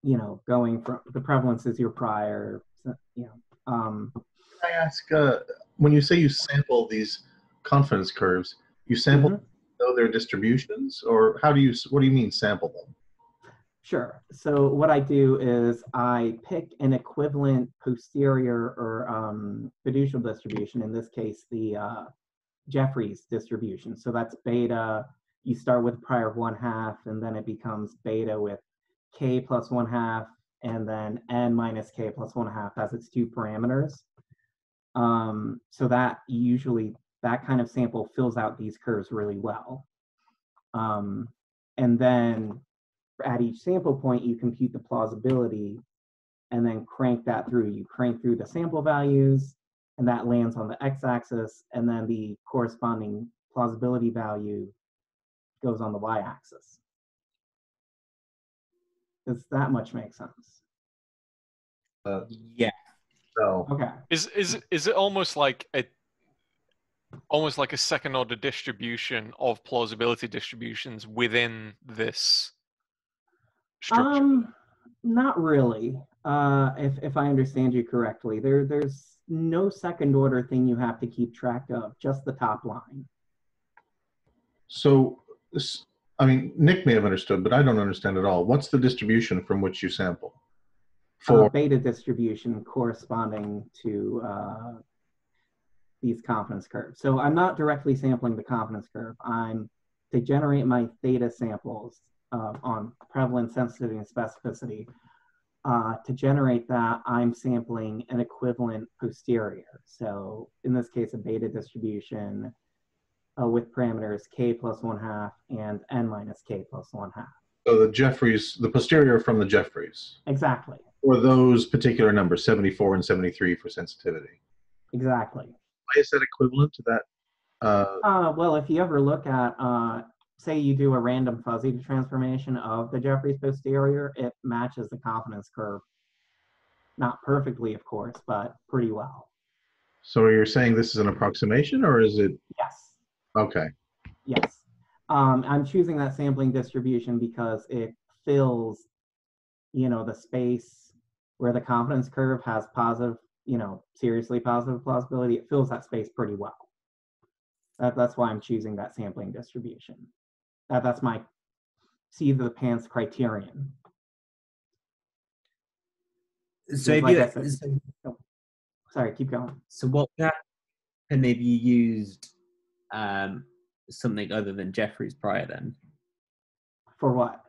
you know, going from the prevalence is your prior, you know, um, Can I ask, uh, when you say you sample these confidence curves, you sample Mhm. know their distributions, or how do you? What do you mean sample them? Sure. So what I do is I pick an equivalent posterior or um, fiducial distribution, in this case, the uh, Jeffreys distribution. So that's beta. You start with prior one half, and then it becomes beta with k plus one half, and then n minus k plus one half as its two parameters. Um, so that usually, that kind of sample fills out these curves really well. Um, and then at each sample point, you compute the plausibility and then crank that through. You crank through the sample values, and that lands on the x-axis, and then the corresponding plausibility value goes on the y-axis. Does that much make sense? Uh, Yeah. So Okay. Is is is it almost like a almost like a second order distribution of plausibility distributions within this structure? Um, not really. Uh, if if I understand you correctly, there there's no second order thing you have to keep track of, just the top line. So, this, I mean, Nick may have understood, but I don't understand at all. What's the distribution from which you sample? uh, For beta distribution corresponding to uh, these confidence curves. So I'm not directly sampling the confidence curve. I'm to generate my theta samples uh, on prevalence, sensitivity, and specificity. Uh, to generate that, I'm sampling an equivalent posterior. So in this case, a beta distribution uh, with parameters k plus one half and n minus k plus one half. so the Jeffreys, the posterior from the Jeffreys. Exactly. for those particular numbers, 74 and 73 for sensitivity. Exactly. Why is that equivalent to that? Uh, Uh, well, if you ever look at, uh, say you do a random fuzzy transformation of the Jeffreys posterior, it matches the confidence curve. Not perfectly, of course, but pretty well. so you're saying this is an approximation or is it? Yes, Okay. yes. Um, I'm choosing that sampling distribution because it fills, you know, the space where the confidence curve has positive, you know, seriously positive plausibility. It fills that space pretty well. That, that's why I'm choosing that sampling distribution. That, that's my of the pants criterion. So, if like you, said. so, Sorry, keep going. so what happen if you used um, something other than Jeffreys prior then For what?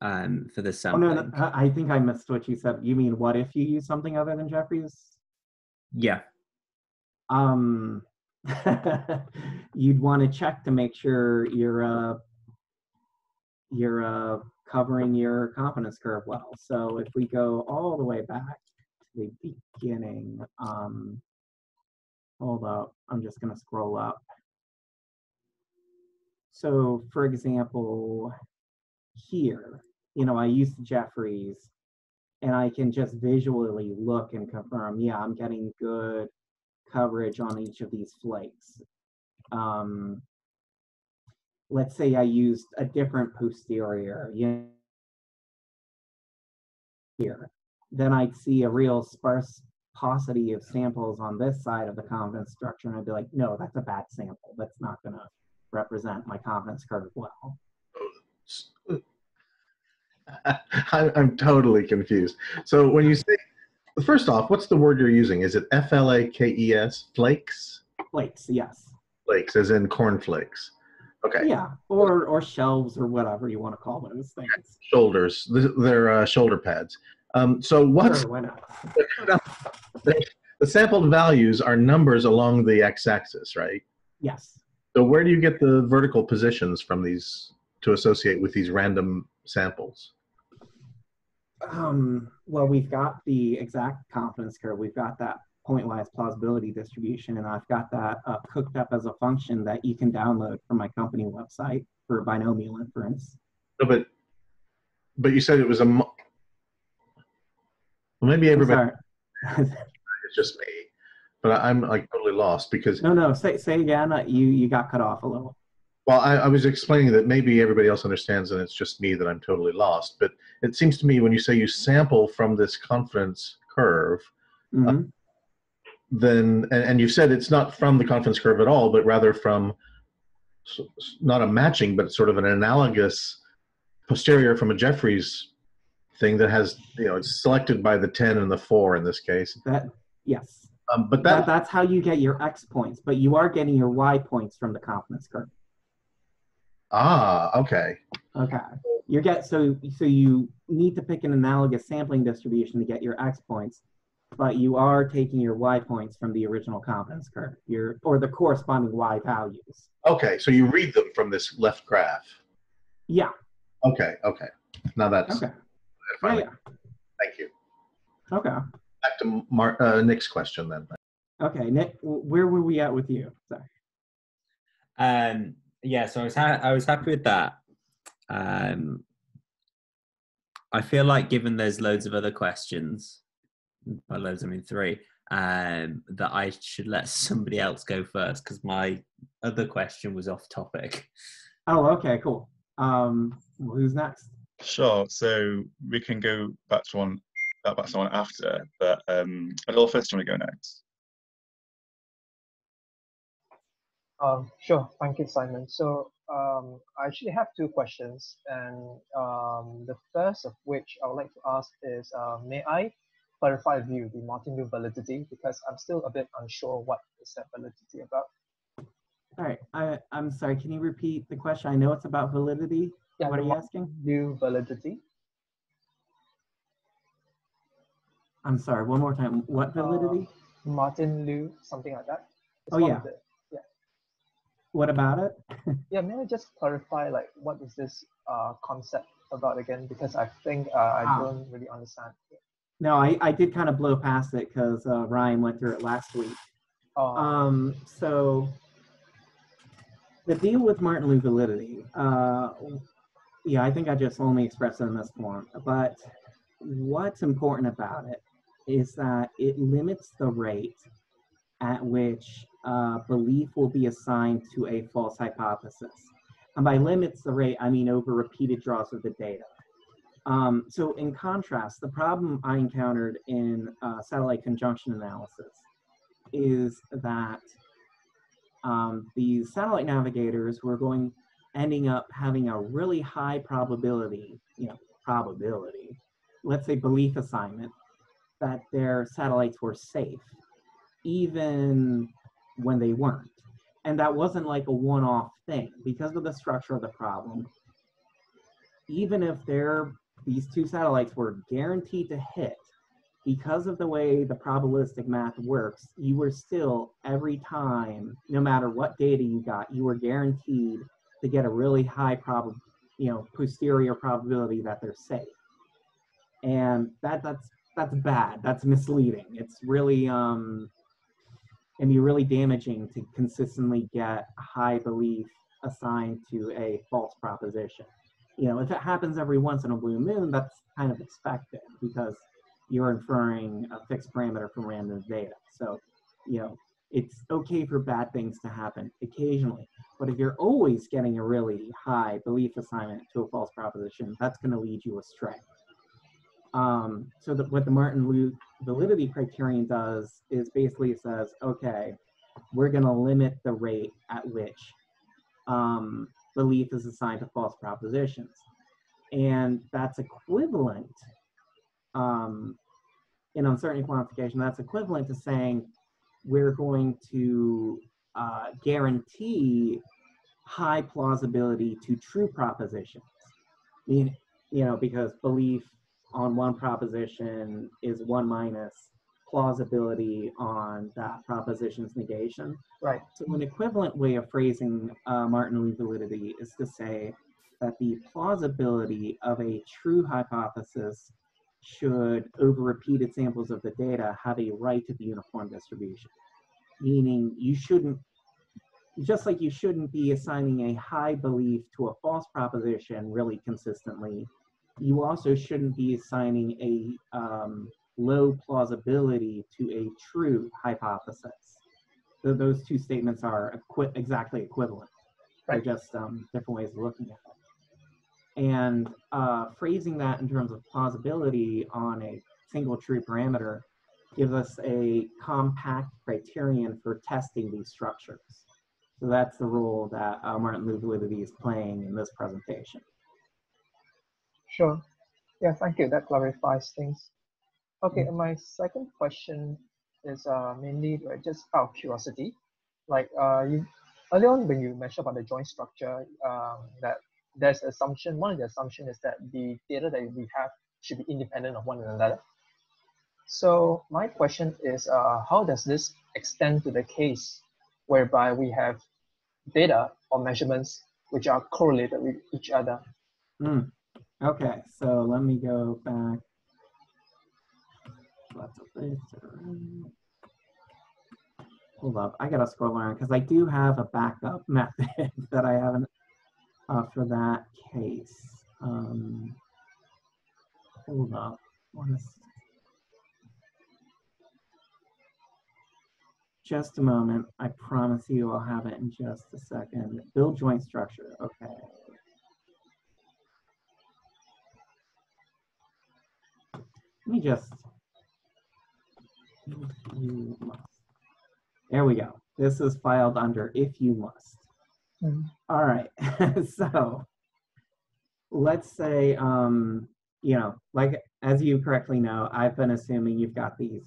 Um, for the Oh, no, no, I I think I missed what you said. You mean what if you use something other than Jeffreys? Yeah. Um, you'd want to check to make sure you're uh, you're uh, covering your confidence curve well. So if we go all the way back to the beginning, um, hold up, I'm just gonna scroll up. So for example, here, you know, I used Jeffreys and I can just visually look and confirm, yeah, I'm getting good coverage on each of these flakes. Um, let's say I used a different posterior here, then I'd see a real sparse paucity of samples on this side of the confidence structure, and I'd be like, no, that's a bad sample. That's not going to represent my confidence curve well. I'm, I'm totally confused. So when you say, first off, what's the word you're using? Is it F L A K E S? Flakes? Flakes, yes. Flakes, as in cornflakes. Okay. Yeah, or or shelves or whatever you want to call those things. Shoulders. They're uh, shoulder pads. Um, so what's Sure, why not? the sampled values are numbers along the x-axis, right? Yes. So where do you get the vertical positions from these to associate with these random samples? Um, well, we've got the exact confidence curve. We've got that pointwise plausibility distribution, and I've got that uh, cooked up as a function that you can download from my company website for binomial inference. No, but but you said it was a. mo- Well, maybe everybody. It's just me, but I'm like totally lost because no, no. Say say again. Uh, you you got cut off a little. Well, I, I was explaining that maybe everybody else understands and it's just me that I'm totally lost. But it seems to me when you say you sample from this confidence curve, Mhm. then and, and you said it's not from the confidence curve at all, but rather from not a matching, but sort of an analogous posterior from a Jeffreys thing that has you know it's selected by the 10 and the 4 in this case. That yes. Um, but That, that that's how you get your x points, but you are getting your y points from the confidence curve. Ah okay Okay. You get so so you need to pick an analogous sampling distribution to get your x points, but you are taking your y points from the original confidence curve, your or the corresponding y values. okay. So you read them from this left graph. Yeah. Okay okay. Now that's Okay. Yeah. finally, yeah. thank you. Okay. Back to Mar- uh, Nick's question then. Okay. Nick, where were we at with you? Sorry. Um, yeah, so I was ha- I was happy with that. Um, I feel like given there's loads of other questions, by loads I mean three, um, that I should let somebody else go first because my other question was off topic. Oh, okay. Cool. Um, who's next? Sure. So we can go back to one back to one after, but um, Adolphus, do you want to go next? Um, sure. Thank you, Simon. So um, I actually have two questions, and um, the first of which I would like to ask is, uh, may I clarify with you the Martin-Liu validity because I'm still a bit unsure what is that validity about. All right. I, I'm sorry. Can you repeat the question? I know it's about validity. Yeah, what are you asking? Martin-Liu validity. I'm sorry. One more time. What validity? Martin Liu, something like that. It's Oh, yeah. the- What about it? Yeah, may I just clarify, like, what is this uh, concept about again? Because I think uh, I Ah. don't really understand. No, I, I did kind of blow past it because uh, Ryan went through it last week. Uh, Um, so the deal with Martin-Liu validity, uh, yeah, I think I just only expressed it in this form. But what's important about it is that it limits the rate at which uh, belief will be assigned to a false hypothesis. And by limits the rate, I mean over repeated draws of the data. Um, so in contrast, the problem I encountered in uh, satellite conjunction analysis is that um, these satellite navigators were going ending up having a really high probability, you know, probability, let's say belief assignment, that their satellites were safe, even when they weren't. And that wasn't like a one-off thing because of the structure of the problem. Even if they're these two satellites were guaranteed to hit, because of the way the probabilistic math works, you were still every time, no matter what data you got, you were guaranteed to get a really high prob, you know, posterior probability that they're safe. And that that's that's bad. That's misleading. It's really um can be really damaging to consistently get high belief assigned to a false proposition. You know, if it happens every once in a blue moon, that's kind of expected because you're inferring a fixed parameter from random data. So, you know, it's okay for bad things to happen occasionally. But if you're always getting a really high belief assignment to a false proposition, that's going to lead you astray. Um, so that what the Martin-Liu validity criterion does is basically says, okay, we're going to limit the rate at which um, belief is assigned to false propositions. And that's equivalent um, in uncertainty quantification, that's equivalent to saying we're going to uh, guarantee high plausibility to true propositions. I mean, you know, because belief on one proposition is one minus plausibility on that proposition's negation. right. So an equivalent way of phrasing uh, Martin-Liu validity is to say that the plausibility of a true hypothesis should, over repeated samples of the data, have a right to the uniform distribution. Meaning you shouldn't, just like you shouldn't be assigning a high belief to a false proposition really consistently, you also shouldn't be assigning a um, low plausibility to a true hypothesis. So those two statements are equi- exactly equivalent. Right. They're just um, different ways of looking at it. And uh, phrasing that in terms of plausibility on a single true parameter gives us a compact criterion for testing these structures. So that's the role that uh, Martin validity is playing in this presentation. Sure. Yeah, thank you. That clarifies things. Okay, and my second question is uh, mainly right, just out of curiosity. Like uh, you earlier on when you mentioned about the joint structure, um, that there's assumption. One of the assumption is that the data that we have should be independent of one another. So my question is, uh, how does this extend to the case whereby we have data or measurements which are correlated with each other? Hmm. Okay, so let me go back. Hold up, I gotta scroll around because I do have a backup method that I haven't uh, for that case. Um, hold up. Just a moment. I promise you I'll have it in just a second. Build joint structure. Okay. Let me just. If you must. There we go. This is filed under if you must. Mhm. All right. so let's say, um, you know, like as you correctly know, I've been assuming you've got these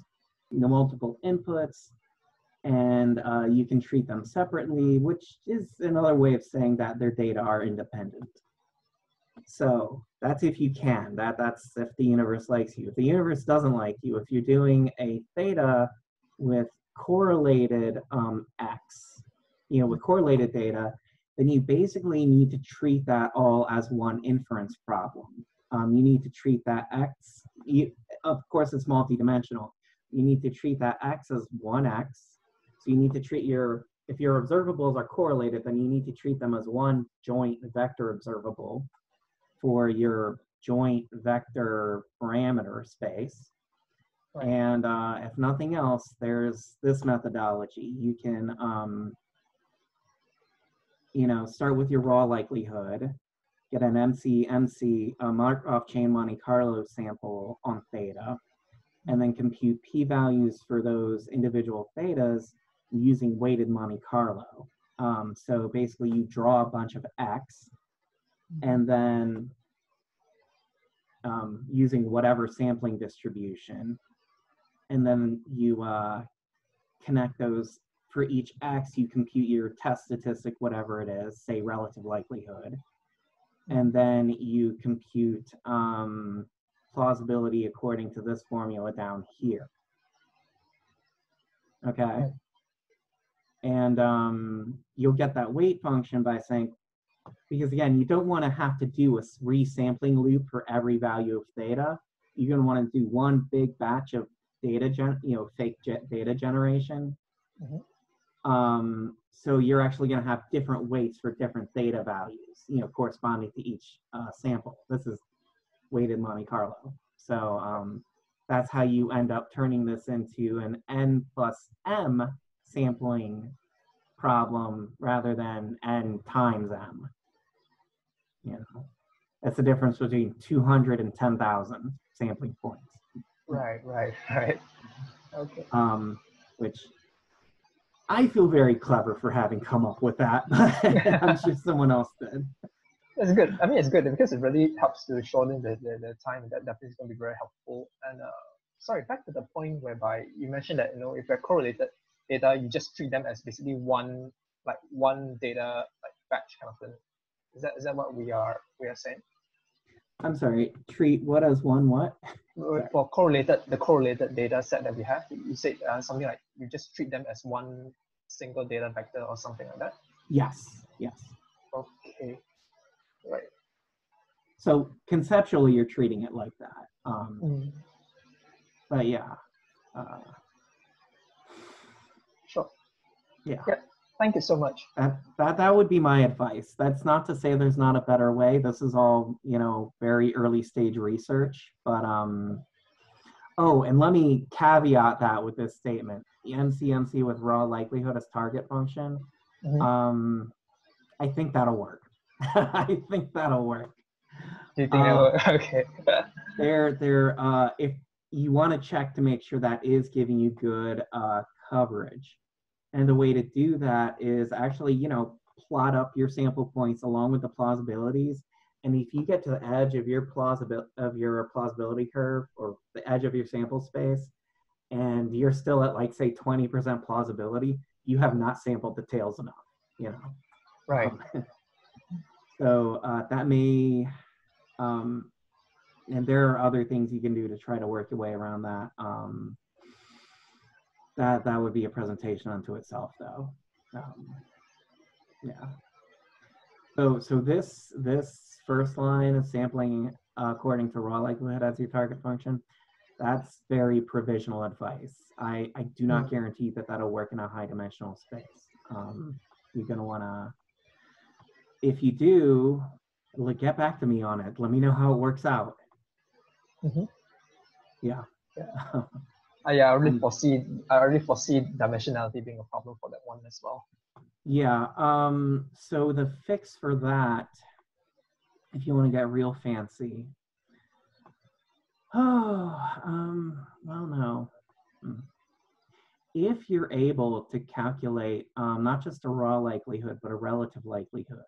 you know, multiple inputs and uh, you can treat them separately, which is another way of saying that their data are independent. So that's if you can. That that's if the universe likes you. If the universe doesn't like you, if you're doing a theta with correlated um, x, you know, with correlated data, then you basically need to treat that all as one inference problem. Um, you need to treat that x, you, of course it's multidimensional. You need to treat that x as one x. So you need to treat your, if your observables are correlated, then you need to treat them as one joint vector observable for your joint vector parameter space. Right. And uh, if nothing else, there's this methodology. You can, um, you know, start with your raw likelihood, get an MC, MC, a Markov chain Monte Carlo sample on theta, and then compute p-values for those individual thetas using weighted Monte Carlo. Um, so basically you draw a bunch of X and then um, using whatever sampling distribution. And then you uh, connect those for each X, you compute your test statistic, whatever it is, say relative likelihood. And then you compute um, plausibility according to this formula down here. Okay. And um, you'll get that weight function by saying, because again, you don't want to have to do a resampling loop for every value of theta. You're going to want to do one big batch of data, gen, you know, fake data generation. Mhm. Um, so you're actually going to have different weights for different theta values, you know, corresponding to each uh, sample. This is weighted Monte Carlo. So um, that's how you end up turning this into an n plus m sampling problem rather than n times m. You know, that's the difference between 200 and 10,000 sampling points, Right, right, right. Okay. um, which I feel very clever for having come up with that, I'm sure someone else did. It's good. I mean, it's good because it really helps to shorten the, the, the time. That definitely is going to be very helpful. And uh, sorry, back to the point whereby you mentioned that you know if they're correlated data, you just treat them as basically one like one data like batch kind of thing. Is that is that what we are we are saying? I'm sorry, treat what as one what? For correlated the correlated data set that we have, you said uh, something like you just treat them as one single data vector or something like that. Yes, yes. Okay. Right. So conceptually, you're treating it like that. Um, Mm, but yeah, uh, sure. Yeah. Yeah. Thank you so much. That, that that would be my advice. That's not to say there's not a better way. This is all you know, very early stage research. But um, oh, and let me caveat that with this statement: the MCMC with raw likelihood as target function. Mhm. Um, I think that'll work. I think that'll work. Do you think that uh, will- okay? There, there. Uh, if you want to check to make sure that is giving you good uh, coverage, and the way to do that is actually, you know, plot up your sample points along with the plausibilities. And if you get to the edge of your plausibil of your plausibility curve or the edge of your sample space, and you're still at like say 20% plausibility, you have not sampled the tails enough. You know. right. Um, so uh, that may, um, and there are other things you can do to try to work your way around that. Um, that that would be a presentation unto itself, though. Um, yeah. So so this this first line of sampling uh, according to raw likelihood as your target function, that's very provisional advice. I I do not guarantee that that'll work in a high dimensional space. Um, you're gonna wanna if you do, like, get back to me on it. Let me know how it works out. Mhm. Yeah. Yeah. Yeah, I already Um, foresee I already foresee dimensionality being a problem for that one as well. yeah. Um, so the fix for that, if you want to get real fancy, oh, um, well, no. Hmm. If you're able to calculate um, not just a raw likelihood, but a relative likelihood,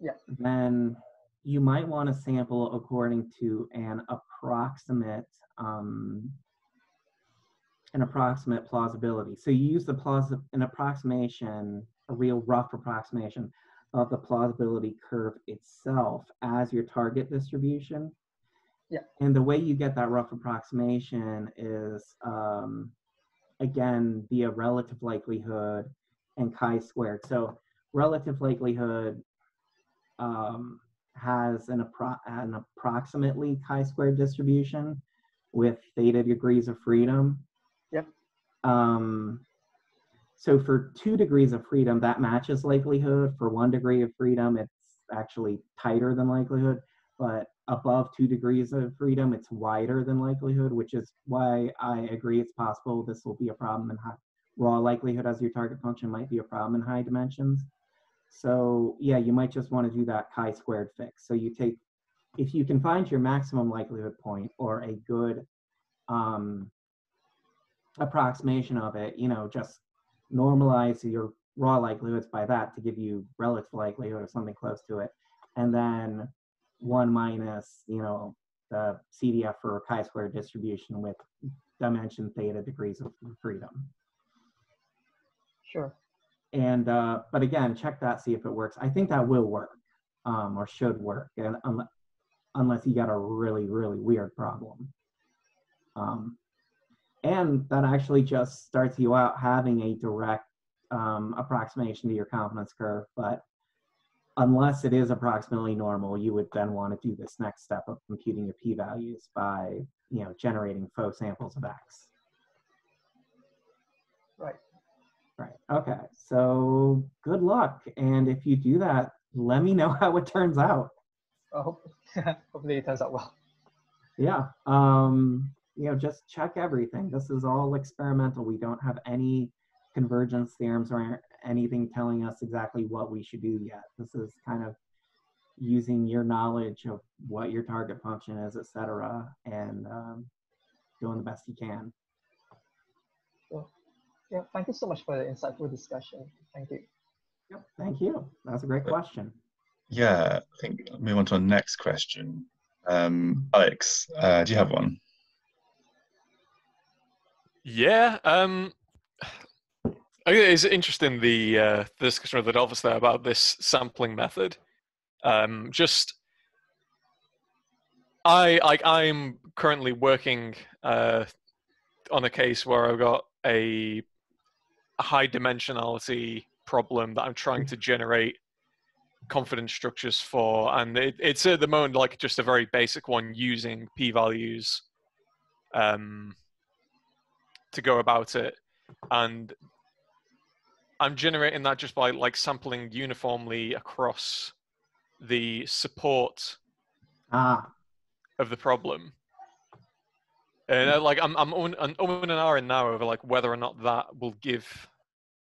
Yeah. then you might want to sample according to an approximate um, an approximate plausibility. So you use the plausi- an approximation, a real rough approximation of the plausibility curve itself as your target distribution. Yeah. And the way you get that rough approximation is um, again via relative likelihood and chi-squared. So relative likelihood um, has an, appro- an approximately chi-squared distribution with theta degrees of freedom. Um, so for two degrees of freedom, that matches likelihood. For one degree of freedom, it's actually tighter than likelihood. But above two degrees of freedom, it's wider than likelihood, which is why I agree it's possible this will be a problem in high, raw likelihood as your target function might be a problem in high dimensions. So yeah, you might just want to do that chi-squared fix. So you take, if you can find your maximum likelihood point or a good um, approximation of it, you know, just normalize your raw likelihoods by that to give you relative likelihood or something close to it. And then one minus, you know, the CDF for chi-square distribution with dimension theta degrees of freedom. Sure. And, uh, but again, check that, see if it works. I think that will work um, or should work and un unless you got a really, really weird problem. Um, and that actually just starts you out having a direct um, approximation to your confidence curve. But unless it is approximately normal, you would then want to do this next step of computing your p-values by, you know, generating faux samples of x. Right. Right. Okay. So good luck. And if you do that, let me know how it turns out. I hope, hopefully it turns out well. Yeah. Um, you know, just check everything. This is all experimental. We don't have any convergence theorems or anything telling us exactly what we should do yet. This is kind of using your knowledge of what your target function is, et cetera, and um, doing the best you can. So, yeah, thank you so much for the insightful discussion. Thank you. Yep. Thank you. That's a great question. Yeah, I think I'll move on to our next question. Um, Alex, uh, do you have one? Yeah. Um, I it's interesting the uh, the discussion with Adolphus there about this sampling method. Um, just I like I'm currently working uh, on a case where I've got a, a high dimensionality problem that I'm trying to generate confidence structures for, and it, it's at the moment like just a very basic one using p-values um, to go about it, and I'm generating that just by like sampling uniformly across the support Ah, of the problem. And uh, like I'm I'm on an and hour in now over like whether or not that will give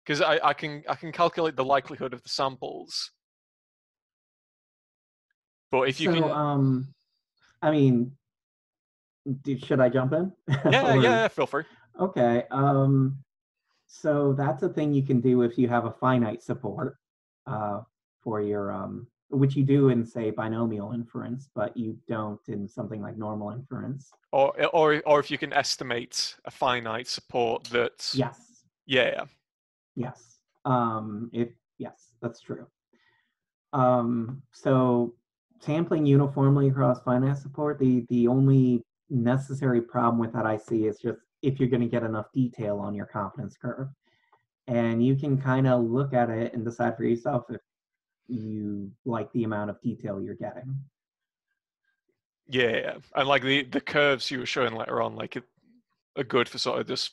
because I, I can I can calculate the likelihood of the samples. But if you so, can um, I mean, should I jump in? yeah, yeah, feel free. Okay. Um, so that's a thing you can do if you have a finite support uh, for your, um, which you do in, say, binomial inference, but you don't in something like normal inference. Or or or if you can estimate a finite support that Yes. yeah, Yes. Um, if yes, that's true. Um, so sampling uniformly across finite support, the the only necessary problem with that I see is just if you're going to get enough detail on your confidence curve, and you can kind of look at it and decide for yourself if you like the amount of detail you're getting. yeah. And like the the curves you were showing later on, like it, are good for sort of just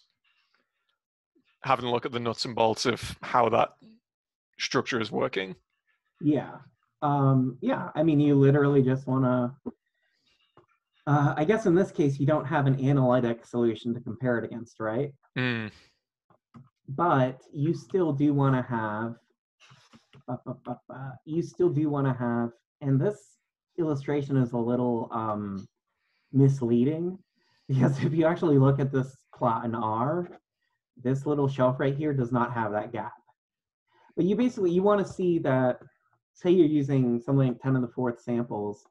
having a look at the nuts and bolts of how that structure is working. Yeah. Um, yeah. I mean, you literally just want to. Uh, I guess in this case, you don't have an analytic solution to compare it against, right? Mm. But you still do want to have. You still do want to have, and this illustration is a little um, misleading because if you actually look at this plot in R, this little shelf right here does not have that gap. But you basically you want to see that say you're using something like 10 to the fourth samples,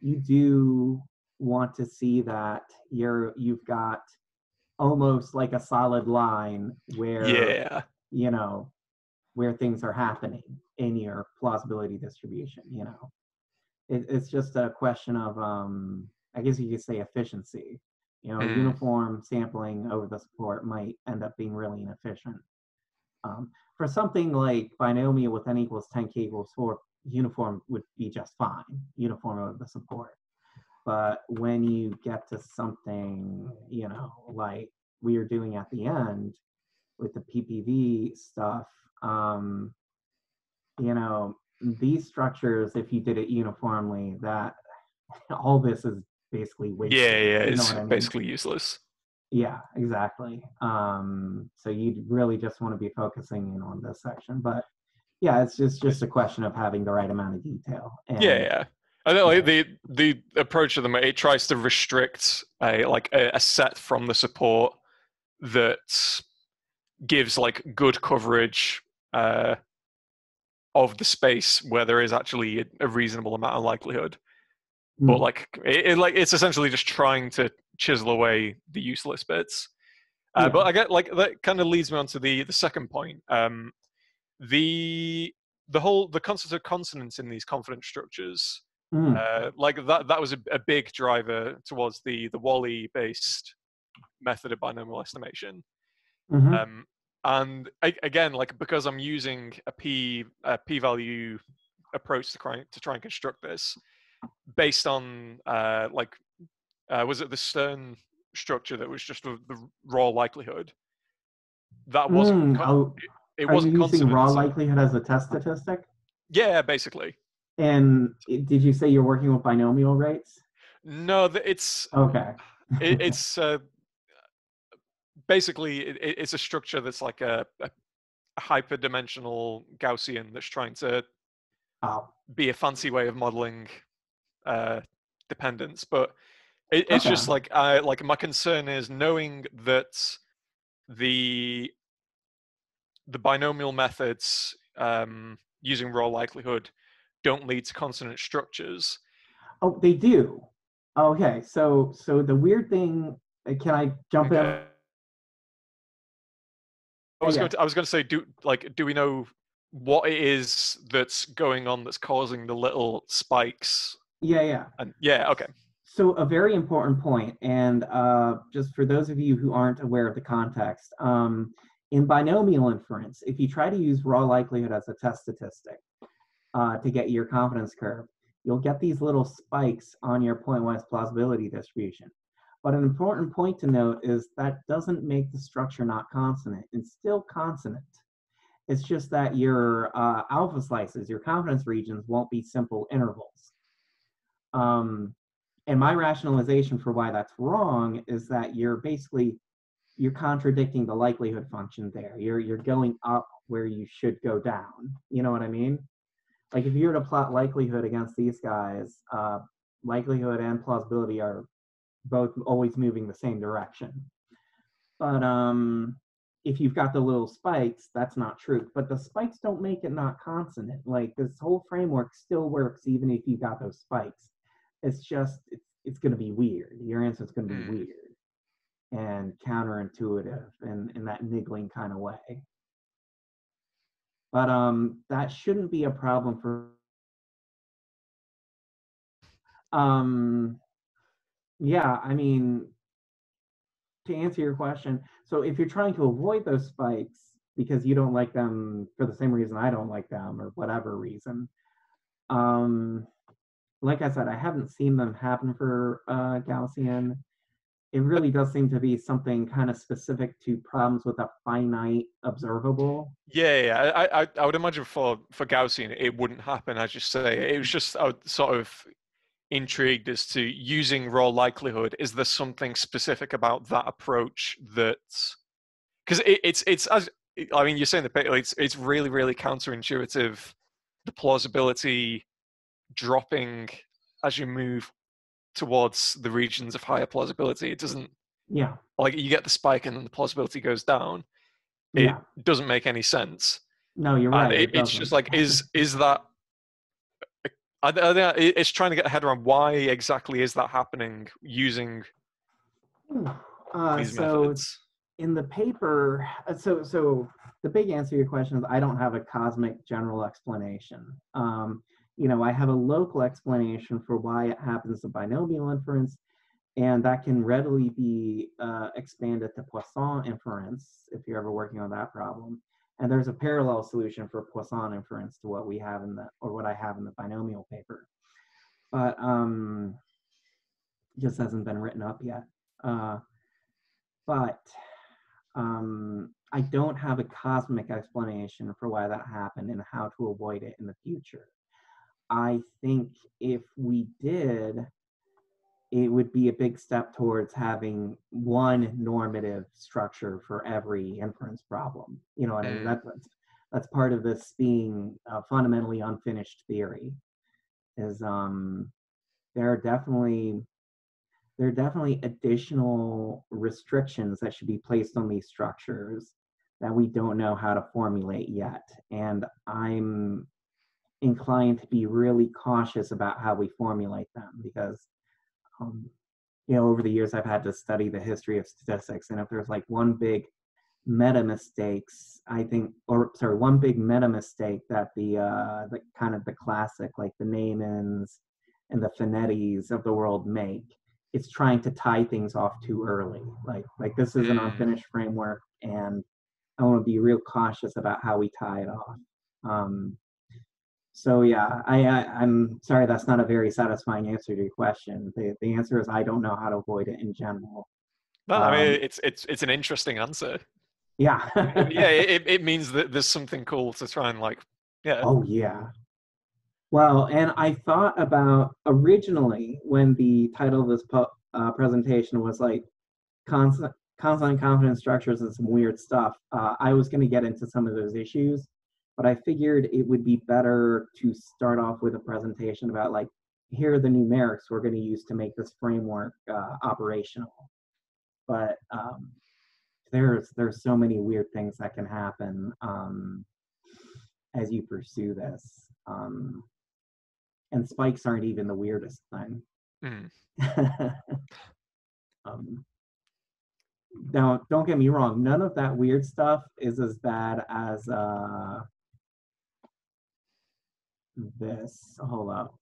you do want to see that you're you've got almost like a solid line where Yeah. you know where things are happening in your plausibility distribution you know it, it's just a question of um i guess you could say efficiency you know Mm. uniform sampling over the support might end up being really inefficient um, for something like binomial with n equals 10 k equals 4, uniform would be just fine, uniform over the support. But when you get to something, you know, like we are doing at the end with the PPV stuff, um, you know, these structures, if you did it uniformly, that all this is basically wasted. Yeah, yeah, you know it's I mean? basically useless. Yeah, exactly. Um, so you'd really just want to be focusing in on this section, but yeah, it's just just a question of having the right amount of detail. And, Yeah, yeah. I know like, the the approach of them it tries to restrict a like a, a set from the support that gives like good coverage uh, of the space where there is actually a, a reasonable amount of likelihood. But Mm. like it, it like it's essentially just trying to chisel away the useless bits. Uh, Yeah. But I get like that kind of leads me on to the the second point. Um, the the whole the concept of consonance in these confidence structures Mm. uh, like that that was a, a big driver towards the the Walley based method of binomial estimation. Mhm. Um, and a- again, like because I'm using a p a p value approach to try to try and construct this based on uh, like uh, was it the Stern structure that was just the, the raw likelihood that wasn't Mm, con- oh, it wasn't using raw likelihood as a test statistic? yeah basically And did you say you're working with binomial rates? no it's Okay. it, it's uh, basically it, it- it's a structure that's like a, a hyperdimensional Gaussian that's trying to oh, be a fancy way of modeling uh, dependence. But it, it's just like I like my concern is knowing that the the binomial methods um, using raw likelihood don't lead to consonant structures. oh, they do. Okay, so so the weird thing, uh, can I jump in? Okay. I was Yeah. going to I was going to say do like do we know what it is that's going on that's causing the little spikes Yeah, yeah. and yeah okay So a very important point, and uh, just for those of you who aren't aware of the context, um, in binomial inference, if you try to use raw likelihood as a test statistic uh, to get your confidence curve, you'll get these little spikes on your pointwise plausibility distribution. But an important point to note is that doesn't make the structure not consonant. It's still consonant. It's just that your uh, alpha slices, your confidence regions, won't be simple intervals. Um, and my rationalization for why that's wrong is that you're basically you're contradicting the likelihood function there. You're you're going up where you should go down. You know what I mean? Like if you were to plot likelihood against these guys, uh, likelihood and plausibility are both always moving the same direction. But um, if you've got the little spikes, that's not true. But the spikes don't make it not consonant. Like this whole framework still works even if you got those spikes. It's just it's, it's going to be weird. Your answer is going to be Hmm. weird and counterintuitive in in that niggling kind of way. But um, that shouldn't be a problem for. Um, yeah, I mean, to answer your question, so if you're trying to avoid those spikes because you don't like them for the same reason I don't like them or whatever reason, um, like I said, I haven't seen them happen for uh, Gaussian. It really does seem to be something kind of specific to problems with a finite observable. yeah yeah I, I I would imagine for for Gaussian it wouldn't happen as you say. It was just I was sort of intrigued as to using raw likelihood is there something specific about that approach that because it, it's it's as I mean you're saying the paper it's it's really really counterintuitive the plausibility dropping as you move towards the regions of higher plausibility it doesn't Yeah, like you get the spike and then the plausibility goes down it yeah. doesn't make any sense No, you're right. and it, it's just like is is that I, I think it's trying to get a head around why exactly is that happening using uh, these so methods in the paper, uh, so so the big answer to your question is I don't have a cosmic general explanation. Um, you know, I have a local explanation for why it happens to binomial inference, and that can readily be uh, expanded to Poisson inference if you're ever working on that problem. and there's a parallel solution for Poisson inference to what we have in the or what I have in the binomial paper, but um, just hasn't been written up yet. Uh, but um, I don't have a cosmic explanation for why that happened and how to avoid it in the future. I think if we did, it would be a big step towards having one normative structure for every inference problem. You know what I mean? Mm. That's that's, that's part of this being a fundamentally unfinished theory. Is um, there are definitely there are definitely additional restrictions that should be placed on these structures that we don't know how to formulate yet, and I'm inclined to be really cautious about how we formulate them because um, you know, over the years I've had to study the history of statistics, and if there's like one big meta mistakes, I think, or sorry, one big meta mistake that the uh, the kind of the classic like the Neymans and the Finettis of the world make, it's trying to tie things off too early. Like like this is an Mm. unfinished framework, and I want to be real cautious about how we tie it off. Um, so yeah, I, I I'm sorry that's not a very satisfying answer to your question. The the answer is I don't know how to avoid it in general. No, I mean Um, it's it's it's an interesting answer. Yeah. yeah, it, it means that there's something cool to try and like yeah. oh yeah. Well, and I thought about originally when the title of this po- uh, presentation was like consonant consonant confidence structures and some weird stuff. Uh, I was going to get into some of those issues, but I figured it would be better to start off with a presentation about like here are the numerics we're going to use to make this framework uh, operational. But um, there's there's so many weird things that can happen um, as you pursue this, um, and spikes aren't even the weirdest thing. Mm. um, now, don't get me wrong. None of that weird stuff is as bad as uh, this. Hold up.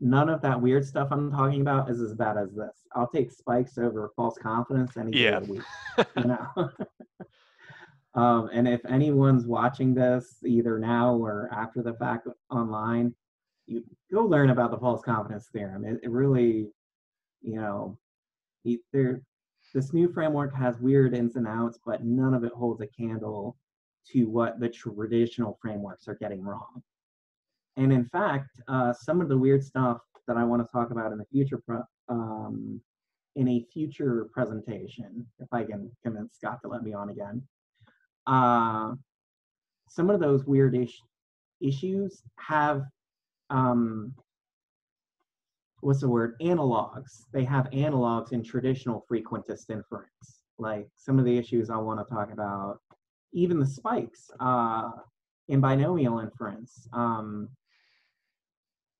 None of that weird stuff I'm talking about is as bad as this. I'll take spikes over false confidence any day Yeah. of the week. You know. um, and if anyone's watching this either now or after the fact online, you go learn about the false confidence theorem. It, it really, you know, it, there this new framework has weird ins and outs, but none of it holds a candle to what the traditional frameworks are getting wrong. And in fact, uh, some of the weird stuff that I want to talk about in the future, um, in a future presentation, if I can convince Scott to let me on again, uh, some of those weird issues have um, what's the word? Analogs. They have analogs in traditional frequentist inference. Like some of the issues i want to talk about even the spikes uh, in binomial inference um,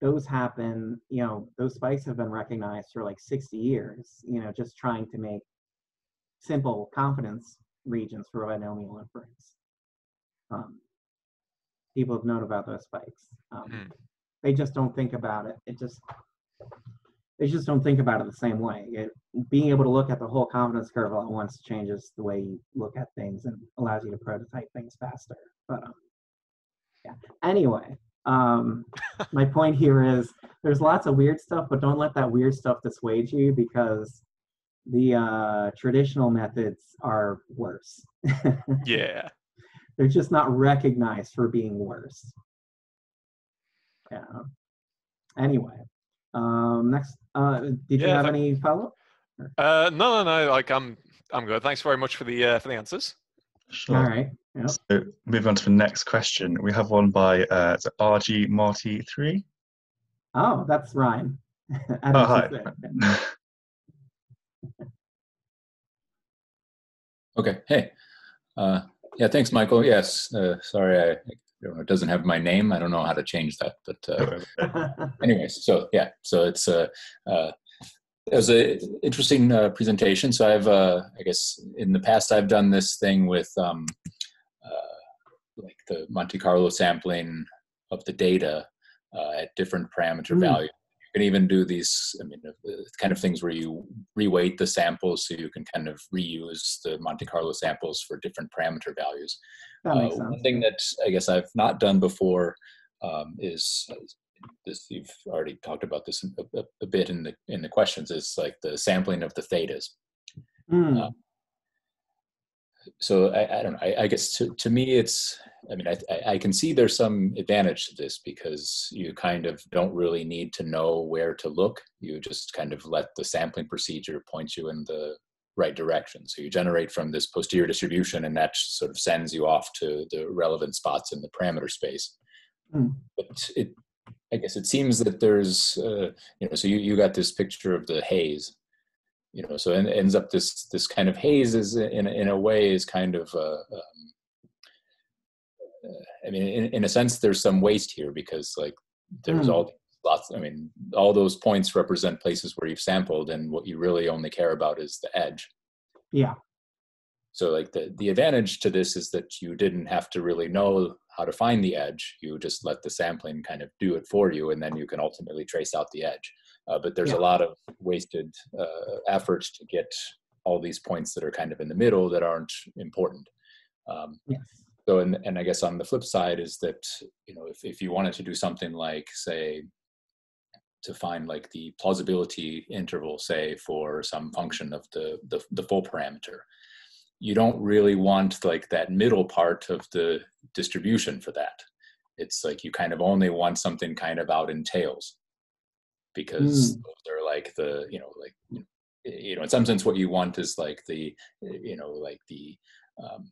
those happen you know those spikes have been recognized for like 60 years you know just trying to make simple confidence regions for binomial inference um, people have known about those spikes um, Hmm. they just don't think about it it just they just don't think about it the same way. It, being able to look at the whole confidence curve all at once changes the way you look at things and allows you to prototype things faster. But um, yeah. Anyway, um, my point here is there's lots of weird stuff, but don't let that weird stuff dissuade you because the uh, traditional methods are worse. Yeah. They're just not recognized for being worse. Yeah. Anyway, um, next, uh, did you have thank- any follow? Uh, no, no, no. Like I'm, I'm good. Thanks very much for the uh, for the answers. Sure. All right. Yep. So moving on to the next question. We have one by uh, RG Marty three. Oh, that's Ryan. Oh hi. Okay. Hey. Uh, yeah. Thanks, Michael. Yes. Uh, sorry, I, I know, it doesn't have my name. I don't know how to change that. But uh, anyways, so yeah. So it's uh, uh, it was a interesting uh, presentation. So I've uh, I guess in the past I've done this thing with um, uh, like the Monte Carlo sampling of the data uh, at different parameter Mm. values. You can even do these, I mean, uh, kind of things where you reweight the samples so you can kind of reuse the Monte Carlo samples for different parameter values. Uh. One thing that I guess I've not done before um, is this. You've already talked about this a, a, a bit in the in the questions. Is like the sampling of the thetas. Uh, So I, I don't know. I, I guess to, to me, it's. I mean, I, I- can see there's some advantage to this because you kind of don't really need to know where to look. You just kind of let the sampling procedure point you in the right direction. So you generate from this posterior distribution, and that sort of sends you off to the relevant spots in the parameter space. Hmm. But it, I guess, it seems that there's, uh, you know, so you, you got this picture of the haze, you know, so it ends up this this kind of haze is in a- in a way is kind of. Uh, um, uh, I mean, in, in a sense, there's some waste here because like there's Hmm. all lots. I mean, all those points represent places where you've sampled, and what you really only care about is the edge. Yeah. So like the, the advantage to this is that you didn't have to really know how to find the edge. You just let the sampling kind of do it for you, and then you can ultimately trace out the edge. Uh, but there's Yeah. a lot of wasted uh, efforts to get all these points that are kind of in the middle that aren't important. Um, Yes. so, and, and I guess on the flip side is that, you know, if, if you wanted to do something like, say, to find like the plausibility interval, say, for some function of the, the, the full parameter, you don't really want like that middle part of the distribution for that. It's like you kind of only want something kind of out in tails because Mm. those are like the, you know, like, you know, in some sense, what you want is like the, you know, like the, um,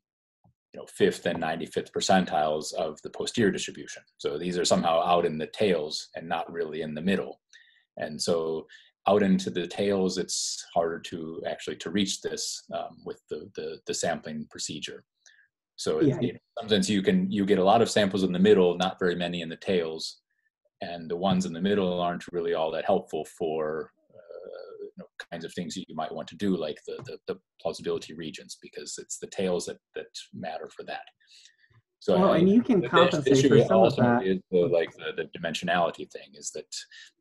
you know, fifth and 95th percentiles of the posterior distribution. So these are somehow out in the tails and not really in the middle. And so out into the tails, it's harder to actually to reach this um, with the, the, the sampling procedure. So Yeah. in some sense, you can you get a lot of samples in the middle, not very many in the tails, and the ones in the middle aren't really all that helpful for uh, you know, kinds of things that you might want to do, like the, the, the plausibility regions, because it's the tails that, that matter for that. So Well, I- and you can the- compensate for some of that. is the, like the, the dimensionality thing is that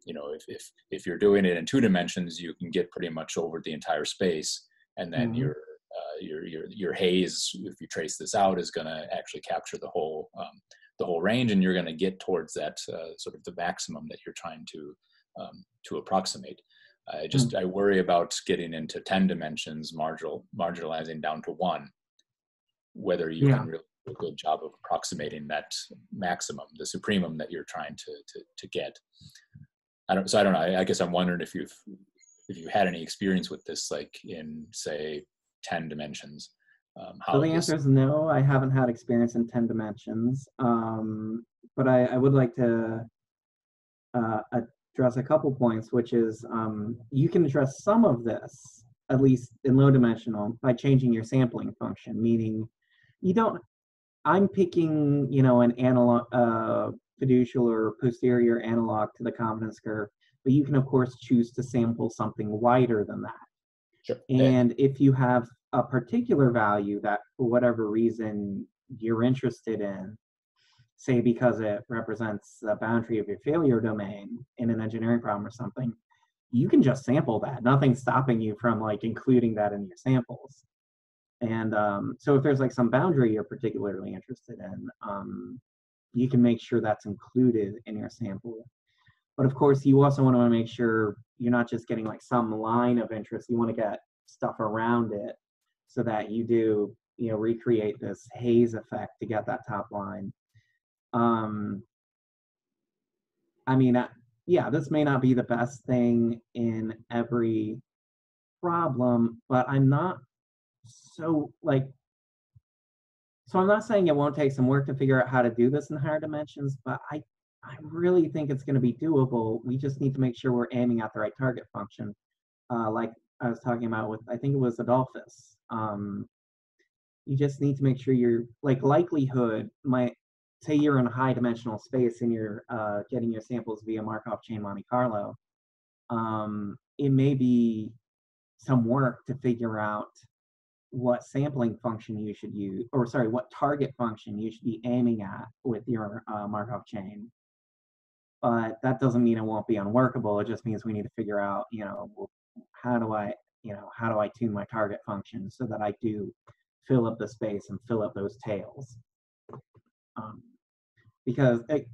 you know if, if if you're doing it in two dimensions you can get pretty much over the entire space and then Mhm. your uh, your your your haze if you trace this out is going to actually capture the whole um, the whole range and you're going to get towards that uh, sort of the maximum that you're trying to um, to approximate i just i worry about getting into 10 dimensions marginal marginalizing down to one whether you Yeah. can really a good job of approximating that maximum, the supremum that you're trying to to, to get. I don't. So I don't know. I, I guess I'm wondering if you've if you had any experience with this, like in say ten dimensions. Um, how So the answer is no, I haven't had experience in 10 dimensions. Um, but I, I would like to uh, address a couple points, which is um, you can address some of this, at least in low dimensional, by changing your sampling function, meaning you don't, I'm picking, you know, an analog, uh, fiducial or posterior analog to the confidence curve, but you can of course choose to sample something wider than that. Sure. And if you have a particular value that, for whatever reason, you're interested in, say because it represents the boundary of your failure domain in an engineering problem or something, you can just sample that. Nothing's stopping you from like including that in your samples. And um, so if there's like some boundary you're particularly interested in, um, you can make sure that's included in your sample. But of course, you also want to make sure you're not just getting like some line of interest. You want to get stuff around it so that you do, you know, recreate this haze effect to get that top line. Um, I mean, uh, yeah, this may not be the best thing in every problem, but I'm not so like so I'm not saying it won't take some work to figure out how to do this in higher dimensions, but I I really think it's going to be doable. We just need to make sure we're aiming at the right target function. Uh, like I was talking about with, I think it was Adolphus. Um, you just need to make sure you're like likelihood might say you're in a high dimensional space and you're uh, getting your samples via Markov chain Monte Carlo. Um, it may be some work to figure out what sampling function you should use, or sorry, what target function you should be aiming at with your uh, Markov chain. but that doesn't mean it won't be unworkable. It just means we need to figure out, you know, how do I, you know, how do I tune my target function so that I do fill up the space and fill up those tails. Um, because it,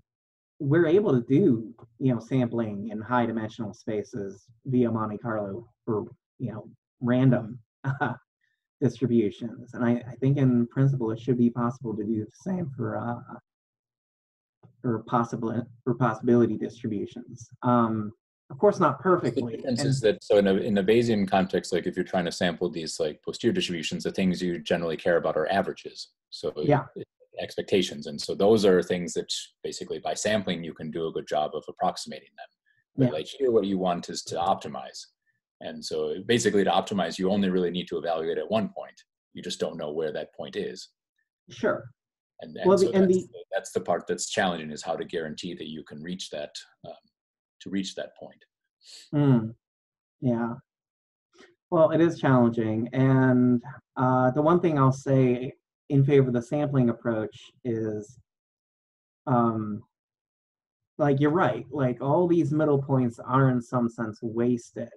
we're able to do, you know, sampling in high dimensional spaces via Monte Carlo for, you know, random distributions. And I, I, think in principle, it should be possible to do the same for, uh, for possible for possibility distributions. Um, of course, not perfectly. The difference is that so in a in a Bayesian context, like if you're trying to sample these like posterior distributions, the things you generally care about are averages. So yeah. expectations, and so those are things that basically by sampling you can do a good job of approximating them. But yeah. like here, what you want is to optimize, and so basically to optimize, you only really need to evaluate at one point. You just don't know where that point is. Sure. And, and well, so the, that's, the, that's, the, part that's challenging is how to guarantee that you can reach that um, to reach that point. Mm, yeah. Well, it is challenging. And uh, the one thing I'll say in favor of the sampling approach is um, like you're right, like all these middle points are in some sense wasted.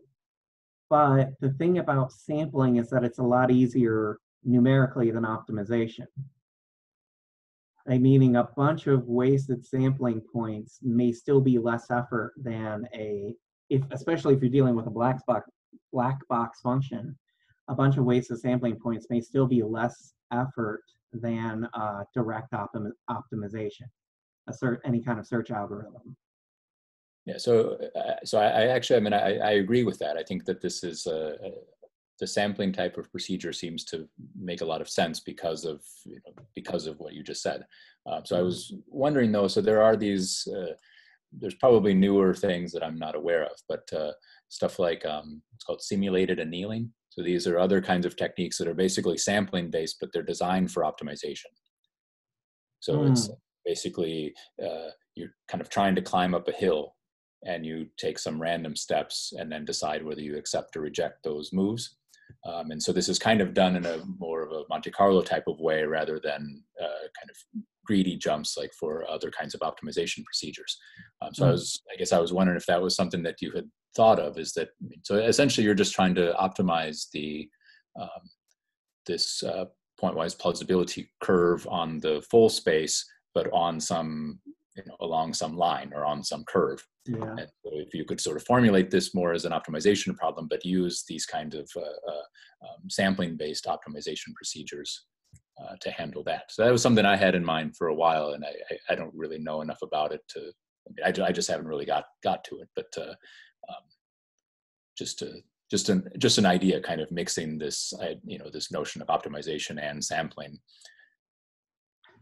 But the thing about sampling is that it's a lot easier numerically than optimization. I meaning a bunch of wasted sampling points may still be less effort than a if especially if you're dealing with a black box black box function, a bunch of wasted sampling points may still be less effort than uh, direct optim- optimization, a cert, any kind of search algorithm. Yeah, so uh, so I, I, actually, I mean, I, I agree with that. I think that this is a, the sampling type of procedure seems to make a lot of sense because of you know, because of what you just said. Um, so I was wondering though, so there are these, uh, there's probably newer things that I'm not aware of, but uh, stuff like um, it's called simulated annealing. So these are other kinds of techniques that are basically sampling based, but they're designed for optimization. So mm. it's basically uh, you're kind of trying to climb up a hill and you take some random steps and then decide whether you accept or reject those moves. Um, and so this is kind of done in a more of a Monte Carlo type of way rather than uh, kind of greedy jumps like for other kinds of optimization procedures. Um, so mm. I was, I guess I was wondering if that was something that you had thought of is that, so essentially you're just trying to optimize the, um, this uh, pointwise plausibility curve on the full space, but on some you know, along some line or on some curve. Yeah. And so if you could sort of formulate this more as an optimization problem, but use these kind of uh, uh, um, sampling-based optimization procedures uh, to handle that. So that was something I had in mind for a while, and I, I, I don't really know enough about it to. I, mean, I, I, just haven't really got got to it, but uh, um, just to just an just an idea, kind of mixing this, you know, this notion of optimization and sampling.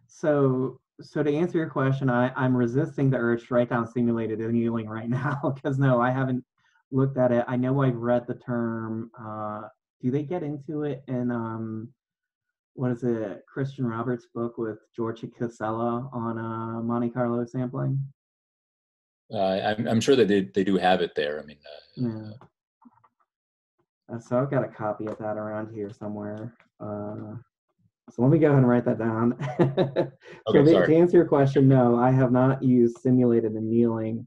So so to answer your question, I, I'm resisting the urge to write down simulated annealing right now because no, I haven't looked at it. I know I've read the term. Uh, do they get into it in um, what is it, Christian Roberts' book with George Casella on uh, Monte Carlo sampling? Uh, I'm, I'm sure that they, they do have it there. I mean, uh, yeah. Uh, so I've got a copy of that around here somewhere. Uh, so let me go ahead and write that down. so okay, to answer your question, no, I have not used simulated annealing,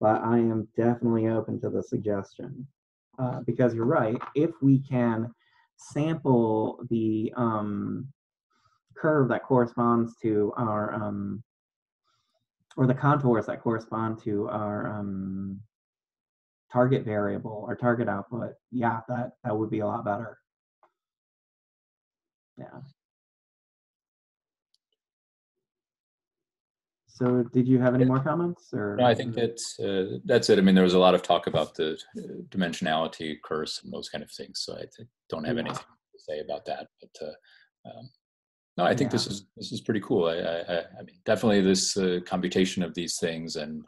but I am definitely open to the suggestion. Uh, because you're right, if we can sample the um, curve that corresponds to our, um, or the contours that correspond to our um, target variable, our target output, yeah, that, that would be a lot better. Yeah. So did you have any more comments or? No, I think that's, uh, that's it. I mean, there was a lot of talk about the uh, dimensionality curse and those kind of things. So I don't have anything to say about that, but uh, um, no, I think yeah. this is, this is pretty cool. I, I, I mean, definitely this uh, computation of these things and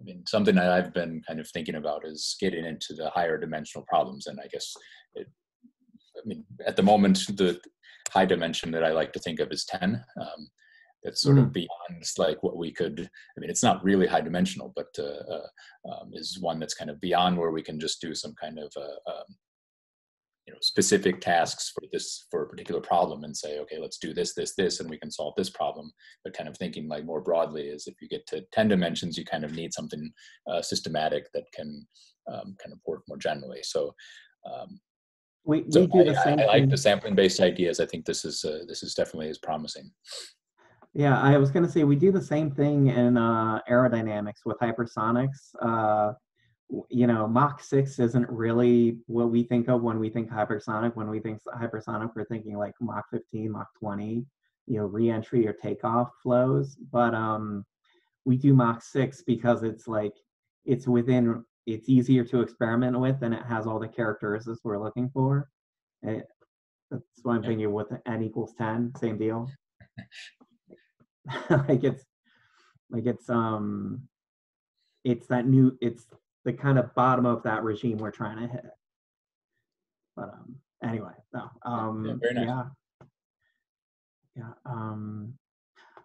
I mean, something that I've been kind of thinking about is getting into the higher dimensional problems. And I guess it, I mean, at the moment, the high dimension that I like to think of is 10. Um, that's sort mm-hmm. of beyond like what we could i mean it's not really high dimensional but uh, uh, um, is one that's kind of beyond where we can just do some kind of uh, um, you know specific tasks for this for a particular problem and say okay let's do this this this and we can solve this problem. But kind of thinking like more broadly is if you get to 10 dimensions you kind of need something uh, systematic that can um, kind of work more generally. So um, we, we so do I, the same I like the sampling based ideas. I think this is uh, this is definitely is promising Yeah, I was going to say we do the same thing in uh, aerodynamics with hypersonics. Uh, you know, Mach 6 isn't really what we think of when we think hypersonic. When we think hypersonic, we're thinking like Mach 15, Mach 20, you know, reentry or takeoff flows. But um, we do Mach 6 because it's like, it's within, it's easier to experiment with and it has all the characteristics we're looking for. It, that's why I'm thinking with n equals 10, same deal. like it's like it's um it's that new it's the kind of bottom of that regime we're trying to hit. But um anyway no um very nice. yeah. Yeah um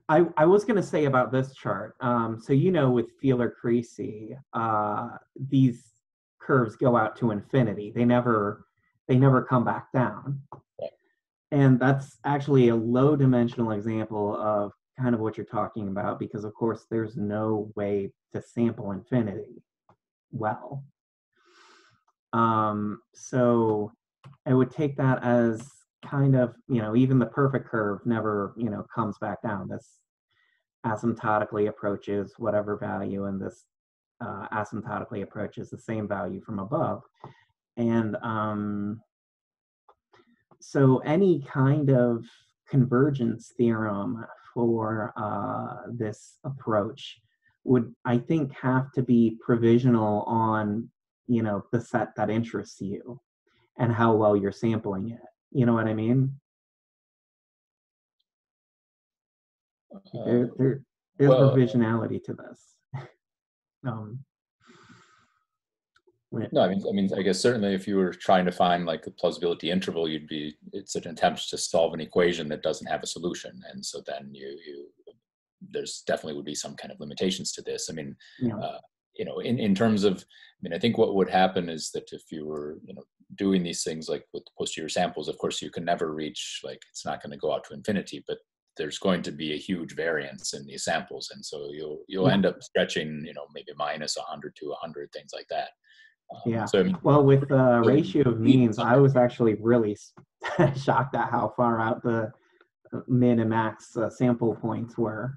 i i was going to say about this chart um so you know with Fieller-Creasy uh these curves go out to infinity. They never they never come back down. And that's actually a low dimensional example of kind of what you're talking about because of course there's no way to sample infinity well. Um so i would take that as kind of you know even the perfect curve never you know comes back down. This asymptotically approaches whatever value and this uh, asymptotically approaches the same value from above. And um so any kind of convergence theorem for uh, this approach would, I think, have to be provisional on, you know, the set that interests you and how well you're sampling it. You know what I mean? Uh, there, there's well- provisionality to this. um, No, I mean, I mean, I guess certainly if you were trying to find like a plausibility interval, you'd be it's an attempt to solve an equation that doesn't have a solution, and so then you you there's definitely would be some kind of limitations to this. I mean, you know, uh, you know, in in terms of, I mean, I think what would happen is that if you were you know doing these things like with posterior samples, of course, you can never reach like it's not going to go out to infinity, but there's going to be a huge variance in these samples, and so you'll you'll Yeah. end up stretching you know maybe minus 100 to 100 things like that. Yeah. So Well, with the ratio of means, I was actually really shocked at how far out the uh, min and max uh, sample points were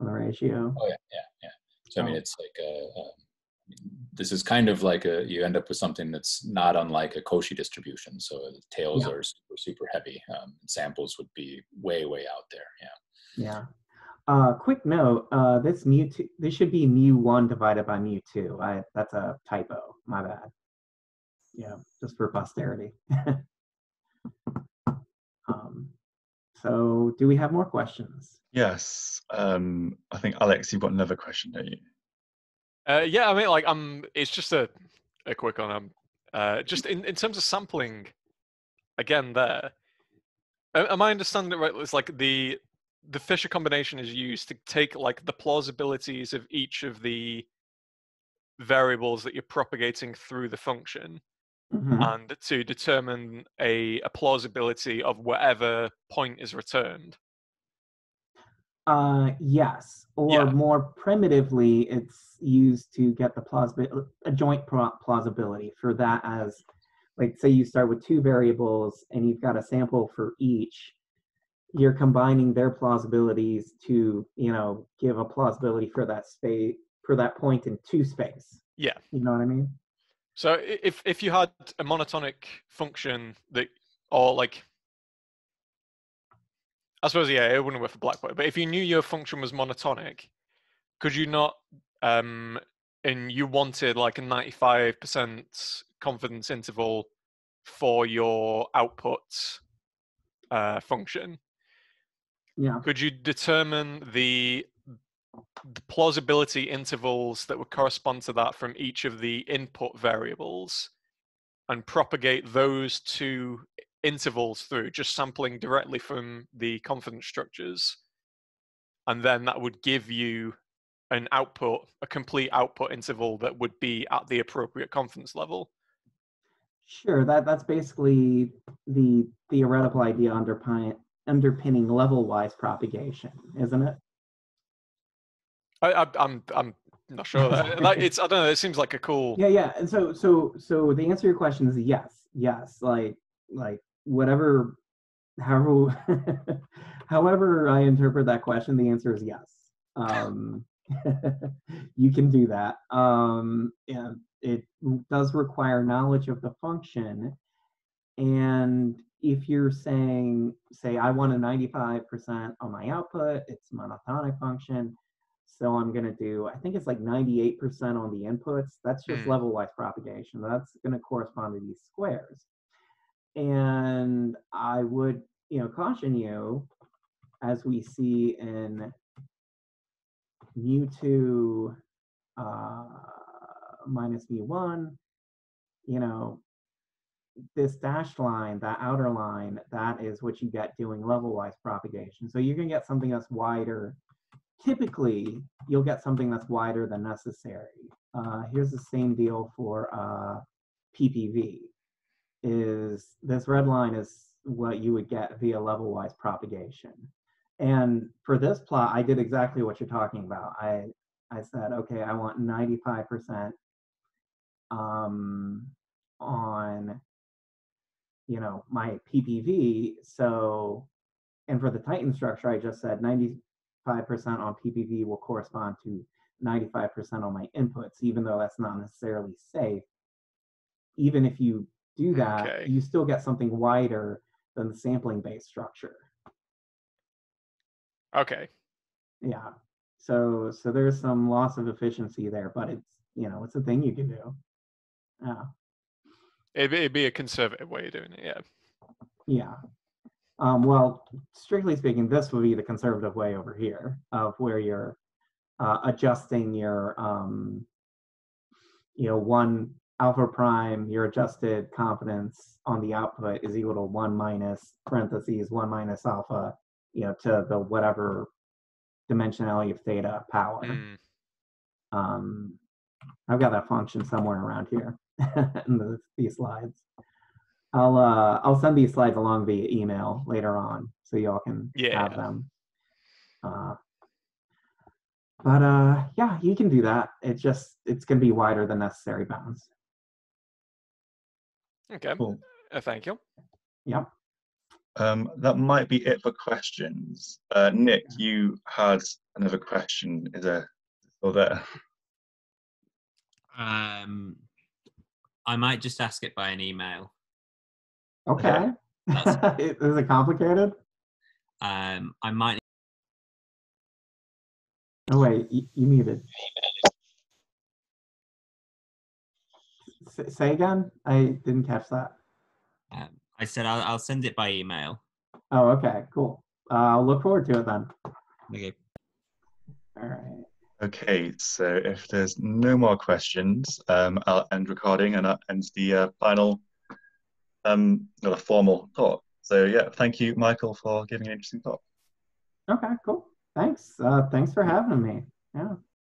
on the ratio. Oh yeah, yeah, yeah. So I mean, Oh. it's like a, um, this is kind of like a you end up with something that's not unlike a Cauchy distribution. So the tails Yeah. are super, super heavy. Um, samples would be way way out there. Yeah. Yeah. Uh, quick note: uh, this mu two, this should be mu one divided by mu two. I that's a typo. My bad. Yeah, just for posterity. um, so, do we have more questions? Yes. Um, I think Alex, you've got another question, don't you? Uh, yeah, I mean, like, um, it's just a, a quick one. Um, uh, just in, in terms of sampling, again, there. Am I understanding it right? It's like the the Fisher combination is used to take like the plausibilities of each of the variables that you're propagating through the function, Mhm. and to determine a, a plausibility of whatever point is returned. Uh, yes, or Yeah. more primitively, it's used to get the plausibility, a joint plausibility for that as, like, say you start with two variables and you've got a sample for each. You're combining their plausibilities to, you know, give a plausibility for that space for that point in two space. Yeah. You know what I mean? So if if you had a monotonic function that, or like, I suppose yeah, it wouldn't work for black point. But if you knew your function was monotonic, could you not, um, and you wanted like a ninety-five percent confidence interval for your output uh, function? Yeah. Could you determine the the plausibility intervals that would correspond to that from each of the input variables and propagate those two intervals through, just sampling directly from the confidence structures. And then that would give you an output, a complete output interval that would be at the appropriate confidence level. Sure, that that's basically the theoretical idea underpin, underpinning level-wise propagation, isn't it? I, I, I'm I'm not sure. That, like, it's I don't know. It seems like a cool. Yeah, yeah. And so so so the answer to your question is yes, yes. Like like whatever, however, however I interpret that question, the answer is yes. Um, you can do that. Um, and it does require knowledge of the function. And if you're saying, say, I want a 95% on my output, it's a monotonic function. So I'm going to do, I think it's like 98% on the inputs. That's just Hmm. level-wise propagation. That's going to correspond to these squares. And I would, you know, caution you, as we see in mu2 uh, minus mu1, you know, this dashed line, that outer line, that is what you get doing level-wise propagation. So you're gonna get something that's wider. Typically, you'll get something that's wider than necessary. Uh, here's the same deal for uh, PPV. Is this red line is what you would get via level-wise propagation. And for this plot, I did exactly what you're talking about. I I said, okay, I want 95% um, on you know my PPV. So, and for the Titan structure, I just said 95% on PPV will correspond to 95% on my inputs, even though that's not necessarily safe. Even if you do that, Okay. you still get something wider than the sampling-based structure. Okay. Yeah. So so there's some loss of efficiency there, but it's you know it's a thing you can do. Yeah. It'd be, it'd be a conservative way of doing it. Yeah. Yeah. Um, well, strictly speaking, this would be the conservative way over here of where you're uh, adjusting your, um, you know, one alpha prime, your adjusted confidence on the output is equal to one minus parentheses, one minus alpha, you know, to the whatever dimensionality of theta power. Mm. Um, I've got that function somewhere around here in the, these slides. I'll uh, I'll send these slides along via email later on, so y'all can Yeah. have them. Uh, but uh, yeah, you can do that. It just it's gonna be wider than necessary bounds. Okay. Cool. Uh, thank you. Yep. Um, that might be it for questions. Uh, Nick, you had another question. Is there still there? Um, I might just ask it by an email. Okay. That's- Is it complicated? Um, I might. Oh wait, you, you muted. S- say again. I didn't catch that. Um, I said I'll, I'll send it by email. Oh, okay, cool. Uh, I'll look forward to it then. Okay. All right. Okay, so if there's no more questions, um, I'll end recording and that ends the uh, final, um, formal talk. So yeah, thank you, Michael, for giving an interesting talk. Okay, cool. Thanks. Uh, thanks for having me. Yeah.